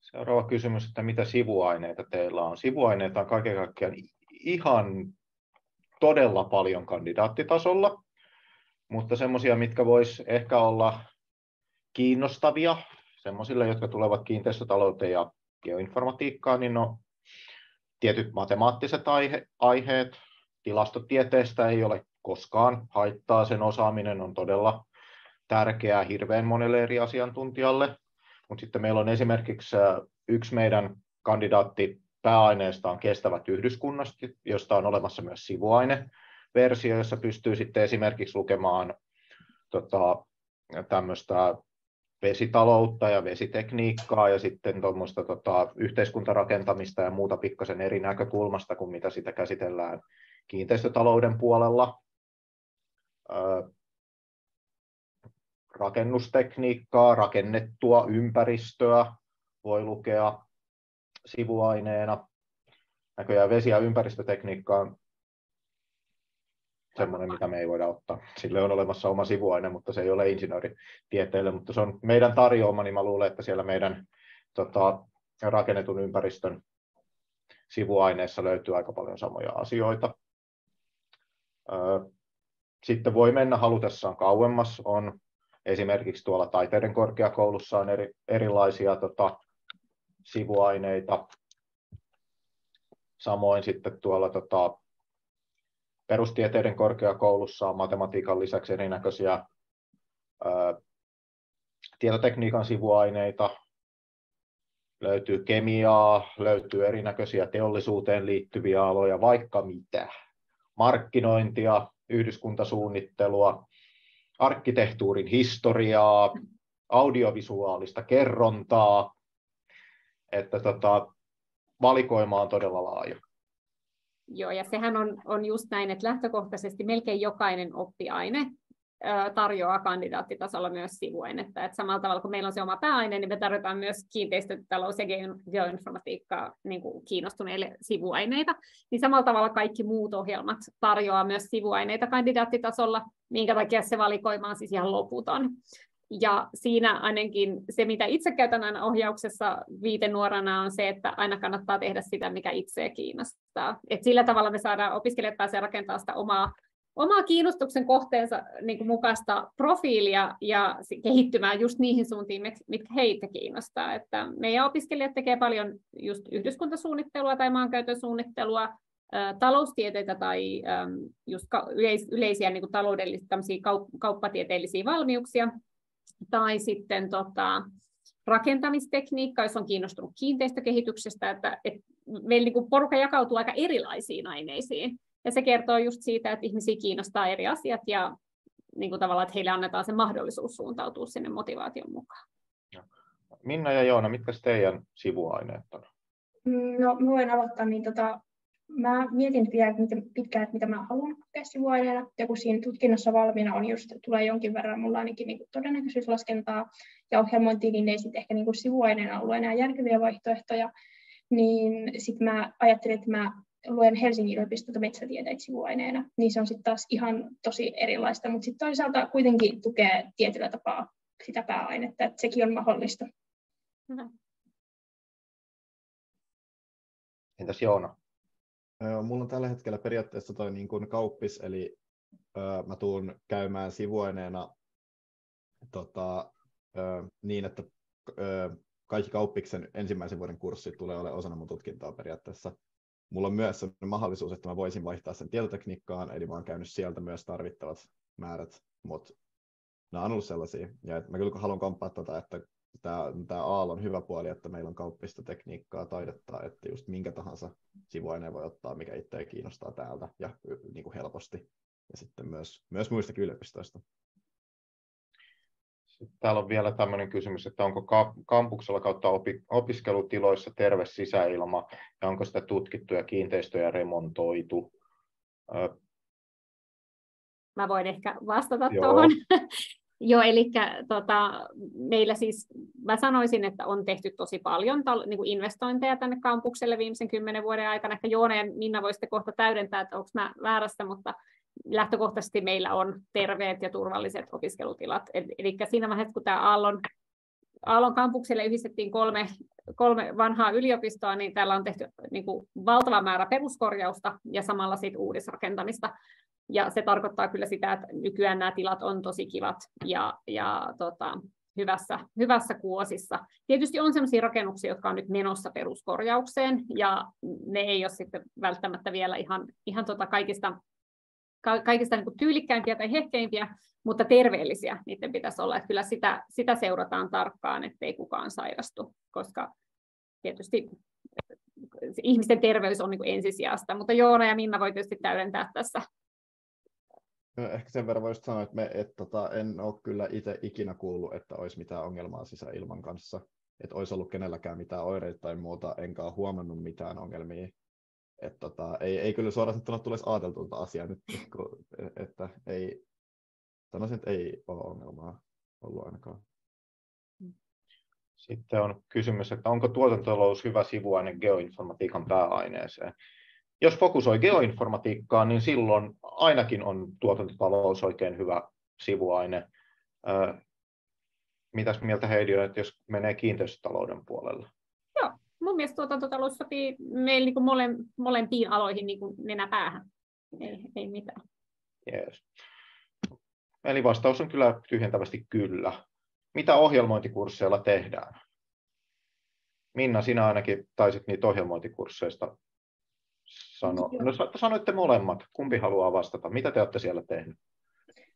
Seuraava kysymys, että mitä sivuaineita teillä on? Sivuaineita on kaiken kaikkiaan ihan todella paljon kandidaattitasolla, mutta semmoisia, mitkä vois ehkä olla kiinnostavia semmoisille, jotka tulevat kiinteistötalouteen ja geoinformatiikkaan, niin no, tietyt matemaattiset aihe, aiheet, tilastotieteestä ei ole koskaan haittaa, sen osaaminen on todella tärkeää hirveän monelle eri asiantuntijalle, mutta sitten meillä on esimerkiksi yksi meidän kandidaatti pääaineesta on kestävät yhdyskunnat, josta on olemassa myös sivuaineversio, jossa pystyy sitten esimerkiksi lukemaan tota, tämmöistä vesitaloutta ja vesitekniikkaa ja sitten tuommoista tota, yhteiskuntarakentamista ja muuta pikkasen eri näkökulmasta kuin mitä sitä käsitellään kiinteistötalouden puolella. Ö, rakennustekniikkaa, rakennettua ympäristöä voi lukea sivuaineena. Näköjään vesi- ja ympäristötekniikka on semmoinen, mitä me ei voida ottaa. Sille on olemassa oma sivuaine, mutta se ei ole insinööritieteelle, mutta se on meidän tarjoama, niin mä luulen, että siellä meidän tota, rakennetun ympäristön sivuaineessa löytyy aika paljon samoja asioita. Sitten voi mennä halutessaan kauemmas. On esimerkiksi tuolla taiteiden korkeakoulussa on eri, erilaisia tota, sivuaineita. Samoin sitten tuolla tota, perustieteiden korkeakoulussa on matematiikan lisäksi erinäköisiä ää, tietotekniikan sivuaineita, löytyy kemiaa, löytyy erinäköisiä teollisuuteen liittyviä aloja, vaikka mitä. Markkinointia, yhdyskuntasuunnittelua, arkkitehtuurin historiaa, audiovisuaalista kerrontaa, että tota, valikoima on todella laaja. Joo, ja sehän on, on just näin, että lähtökohtaisesti melkein jokainen oppiaine tarjoaa kandidaattitasolla myös sivuainetta. Et samalla tavalla kuin meillä on se oma pääaine, niin me tarjotaan myös kiinteistötalous- ja geoinformatiikkaa niin kuin kiinnostuneille sivuaineita. Niin samalla tavalla kaikki muut ohjelmat tarjoaa myös sivuaineita kandidaattitasolla, minkä takia se valikoima on siis ihan loputon. Ja siinä ainakin se, mitä itse käytän aina ohjauksessa viitenuorana, on se, että aina kannattaa tehdä sitä, mikä itseä kiinnostaa. Et sillä tavalla me saadaan opiskelijat pääsee rakentamaan sitä omaa, omaa kiinnostuksen kohteensa niin kuin mukaista profiilia ja kehittymään just niihin suuntiin, mitkä heitä kiinnostaa. Että meidän opiskelijat tekee paljon just yhdyskuntasuunnittelua tai maankäytön suunnittelua, taloustieteitä tai just yleisiä niin kuin taloudellisia kauppatieteellisiä valmiuksia, tai sitten tota, rakentamistekniikka, jos on kiinnostunut kiinteistökehityksestä, että, että meillä niin porukka jakautuu aika erilaisiin aineisiin. Ja se kertoo just siitä, että ihmisiä kiinnostaa eri asiat ja niin kuin tavallaan, että heille annetaan se mahdollisuus suuntautua sinne motivaation mukaan. Minna ja Joona, mitkä teidän sivuaineet on? Mm, no, mä voin aloittaa, niin tota, mä mietin vielä miten pitkään, että mitä mä haluan kokea sivuaineena. Ja kun siinä tutkinnossa valmiina on just, tulee jonkin verran mulla ainakin niin todennäköisyyslaskentaa ja ohjelmointia, niin ei sitten ehkä niin sivuaineena ollut enää järkeviä vaihtoehtoja. Niin sitten mä ajattelin, että mä luen Helsingin yliopistolta metsätieteitä sivuaineena, niin se on sitten taas ihan tosi erilaista, mutta sitten toisaalta kuitenkin tukee tietyllä tapaa sitä pääainetta, että sekin on mahdollista. Hyvä. Entäs Joona? Mulla on tällä hetkellä periaatteessa toi niin kuin kauppis, eli ö, mä tuun käymään sivuaineena tota, ö, niin, että ö, kaikki kauppiksen ensimmäisen vuoden kurssit tulee olemaan osana mun tutkintoa periaatteessa. Mulla on myös mahdollisuus, että mä voisin vaihtaa sen tietotekniikkaan, eli mä oon käynyt sieltä myös tarvittavat määrät, mutta nämä on ollut sellaisia. Ja että mä kyllä haluan komppaa tätä, että tämä, tämä AAL on hyvä puoli, että meillä on kauppista tekniikkaa, taidetta, että just minkä tahansa sivuaineen voi ottaa, mikä itseä kiinnostaa täältä ja niin kuin helposti. Ja sitten myös, myös muista yliopistoista. Sitten täällä on vielä tämmöinen kysymys, että onko kampuksella kautta opiskelutiloissa terve sisäilma ja onko sitä tutkittu ja kiinteistöjä remontoitu? Mä voin ehkä vastata tuohon. Joo, eli tota, meillä siis, mä sanoisin, että on tehty tosi paljon tal- niin kuin investointeja tänne kampukselle viimeisen kymmenen vuoden aikana. Ehkä Joona ja Minna voisitte kohta täydentää, että onko mä väärässä, mutta lähtökohtaisesti meillä on terveet ja turvalliset opiskelutilat. Eli siinä vaiheessa, kun tämä Aallon, Aallon kampukselle yhdistettiin kolme, kolme vanhaa yliopistoa, niin täällä on tehty niin kuin valtava määrä peruskorjausta ja samalla siitä uudisrakentamista. Ja se tarkoittaa kyllä sitä, että nykyään nämä tilat on tosi kivat ja, ja tota, hyvässä, hyvässä kuosissa. Tietysti on sellaisia rakennuksia, jotka on nyt menossa peruskorjaukseen, ja ne ei ole sitten välttämättä vielä ihan, ihan tota kaikista, kaikista niin tyylikkäimpiä tai hehkeimpiä, mutta terveellisiä niiden pitäisi olla. Että kyllä sitä, sitä seurataan tarkkaan, ettei kukaan sairastu, koska tietysti ihmisten terveys on niin ensisijasta. Mutta Joona ja Minna voi tietysti täydentää tässä Ehkä sen verran voisi sanoa, että, me, että tota, en ole kyllä itse ikinä kuullut, että olisi mitään ongelmaa sisäilman kanssa. Että olisi ollut kenelläkään mitään oireita tai muuta, enkä ole huomannut mitään ongelmia. Että tota, ei, ei kyllä suoraan sanottuna tulisi ajateltulta asiaa nyt, että ei, sanoisin, että ei ole ongelmaa ollut ainakaan. Sitten on kysymys, että onko tuotantotalous hyvä sivuaine geoinformatiikan pääaineeseen? Jos fokusoi geoinformatiikkaan, niin silloin ainakin on tuotantotalous oikein hyvä sivuaine. Mitäs mieltä Heidi on, että jos menee kiinteistötalouden puolelle? Joo, mun mielestä tuotantotalous sopii meillä niin mole, molempiin aloihin niin kuin nenäpäähän. Ei, ei mitään. Yes. Eli vastaus on kyllä tyhjentävästi kyllä. Mitä ohjelmointikursseilla tehdään? Minna, sinä ainakin taisit niitä ohjelmointikursseista sano. No sanoitte molemmat. Kumpi haluaa vastata? Mitä te olette siellä tehneet?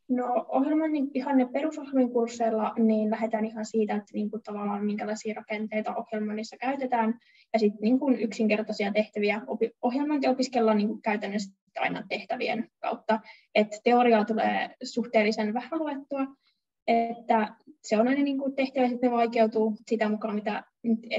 No ohjelman, niin ihan ne perusohjelman kursseilla niin lähdetään ihan siitä, että niin kuin, tavallaan minkälaisia rakenteita ohjelmoinnissa käytetään. Ja sitten niin kuin yksinkertaisia tehtäviä ohjelmointi opiskellaan niin kuin käytännössä aina tehtävien kautta. Et teoriaa tulee suhteellisen vähän luettua, että se on aina niin kuin tehtävä, sitten ne vaikeutuu sitä mukaan, mitä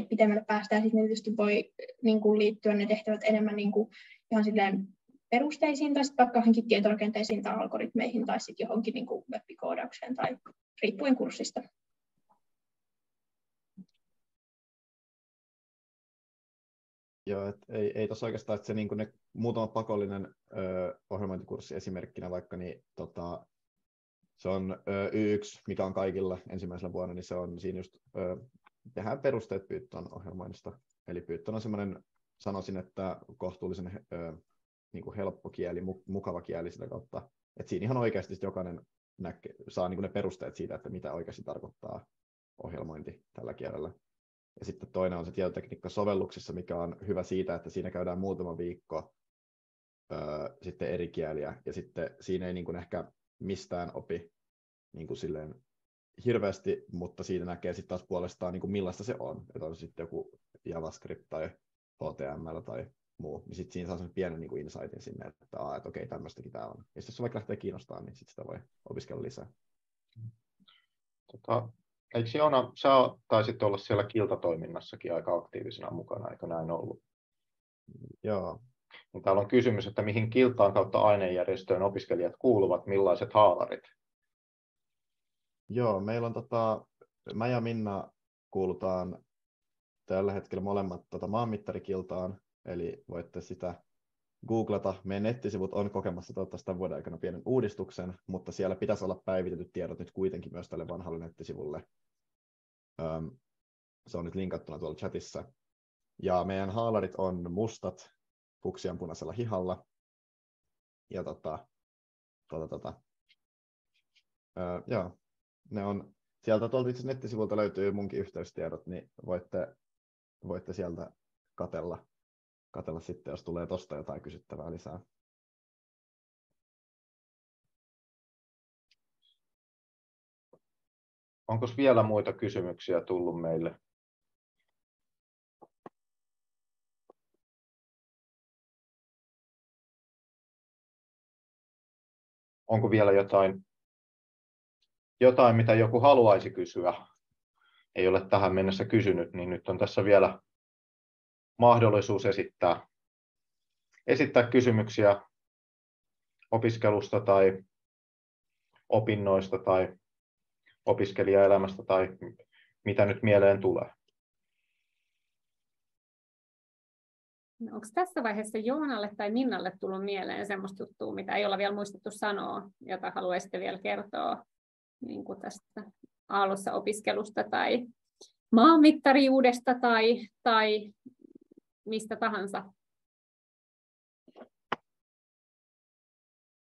pitemmälle päästään. Sitten tietysti voi niin kuin liittyä ne tehtävät enemmän niin kuin ihan silleen perusteisiin tai sitten vaikka johonkin tietorakenteisiin tai algoritmeihin tai sitten johonkin niin kuin web-koodaukseen tai riippuen kurssista. Joo, et ei, ei tuossa oikeastaan, että se niin ne muutama pakollinen ö, ohjelmointikurssi esimerkkinä vaikka, niin tota, se on ö, Y1, mikä on kaikilla ensimmäisellä vuonna, niin se on siinä just, ö, tehdään perusteet Python ohjelmoinnista. Eli Python on semmoinen, sanoisin, että kohtuullisen niin kuin helppo kieli, mukava kieli sitä kautta. Että siinä ihan oikeasti jokainen näke, saa niin kuin ne perusteet siitä, että mitä oikeasti tarkoittaa ohjelmointi tällä kielellä. Ja sitten toinen on se tietotekniikka sovelluksissa, mikä on hyvä siitä, että siinä käydään muutama viikko öö, sitten eri kieliä, ja sitten siinä ei niin kuin ehkä mistään opi niin kuin silleen hirveästi, mutta siitä näkee sitten taas puolestaan, niin kuin millaista se on. Että on sitten joku JavaScript tai HTML tai muu, niin sitten siinä saa sen pienen niin kuin insightin sinne, että, aa, että okei, tämmöistäkin tämä on. Ja sitten jos se vaikka lähtee kiinnostamaan, niin sitten sitä voi opiskella lisää. Tota, eikö Joona, sä taisit olla siellä kiltatoiminnassakin aika aktiivisena mukana, eikö näin ollut? Joo, niin täällä on kysymys, että mihin kiltaan kautta ainejärjestöön opiskelijat kuuluvat, millaiset haalarit? Joo, meillä on tota, mä ja Minna kuulutaan tällä hetkellä molemmat tota, maanmittarikiltaan, eli voitte sitä googlata. Meidän nettisivut on kokemassa toivottavasti tämän vuoden aikana pienen uudistuksen, mutta siellä pitäisi olla päivitetyt tiedot nyt kuitenkin myös tälle vanhalle nettisivulle. Öm, se on nyt linkattuna tuolla chatissa. Ja meidän haalarit on mustat fuksian punaisella hihalla. Ja tota, tota, tota. Öö, joo, ne on, sieltä tuolta itse nettisivulta löytyy munkin yhteystiedot, niin voitte, voitte sieltä katella, katella sitten, jos tulee tosta jotain kysyttävää lisää. Onko vielä muita kysymyksiä tullut meille? Onko vielä jotain, jotain, mitä joku haluaisi kysyä? Ei ole tähän mennessä kysynyt, niin nyt on tässä vielä mahdollisuus esittää, esittää kysymyksiä opiskelusta tai opinnoista tai opiskelijaelämästä tai mitä nyt mieleen tulee. No, onko tässä vaiheessa Joonalle tai Minnalle tullut mieleen semmoista juttua, mitä ei olla vielä muistettu sanoa, jota haluaisitte vielä kertoa niin kuin tästä alussa opiskelusta tai maanmittariudesta tai, tai mistä tahansa?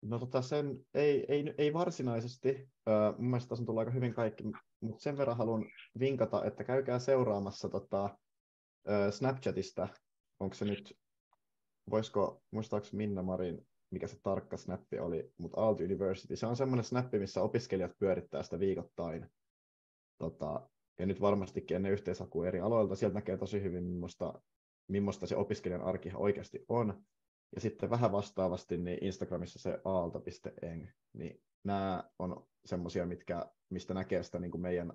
No tota sen, ei, ei, ei varsinaisesti. Öö, mun mielestä tässä on tullut aika hyvin kaikki, mutta sen verran haluan vinkata, että käykää seuraamassa tota, Snapchatista. Onko se nyt, voisiko, muistaakseni Minna Marin, mikä se tarkka snappi oli, mutta Aalto University, se on semmoinen snappi, missä opiskelijat pyörittää sitä viikoittain. Tota, ja nyt varmastikin ennen yhteisakua eri aloilta, sieltä näkee tosi hyvin, millaista, millaista se opiskelijan arki oikeasti on. Ja sitten vähän vastaavasti niin Instagramissa se aalto.eng, niin nämä on semmoisia, mitkä, mistä näkee sitä niin kuin meidän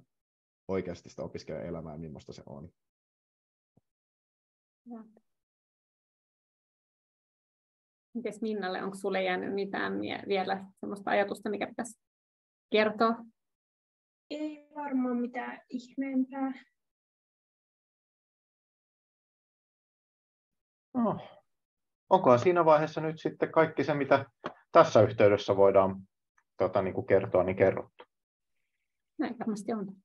oikeasti sitä opiskelijaelämää, millaista se on. Ja. Mites Minnalle, onko sinulle jäänyt mitään vielä sellaista ajatusta, mikä pitäisi kertoa? Ei varmaan mitään ihmeempää. No, onkohan siinä vaiheessa nyt sitten kaikki se, mitä tässä yhteydessä voidaan tota, niin kuin kertoa, niin kerrottu. Näin varmasti on.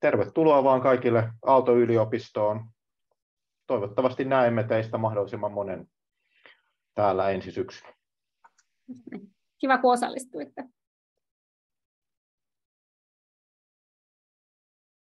Tervetuloa vaan kaikille Aalto-yliopistoon. Toivottavasti näemme teistä mahdollisimman monen täällä ensi syksynä. Kiva, kun osallistuitte.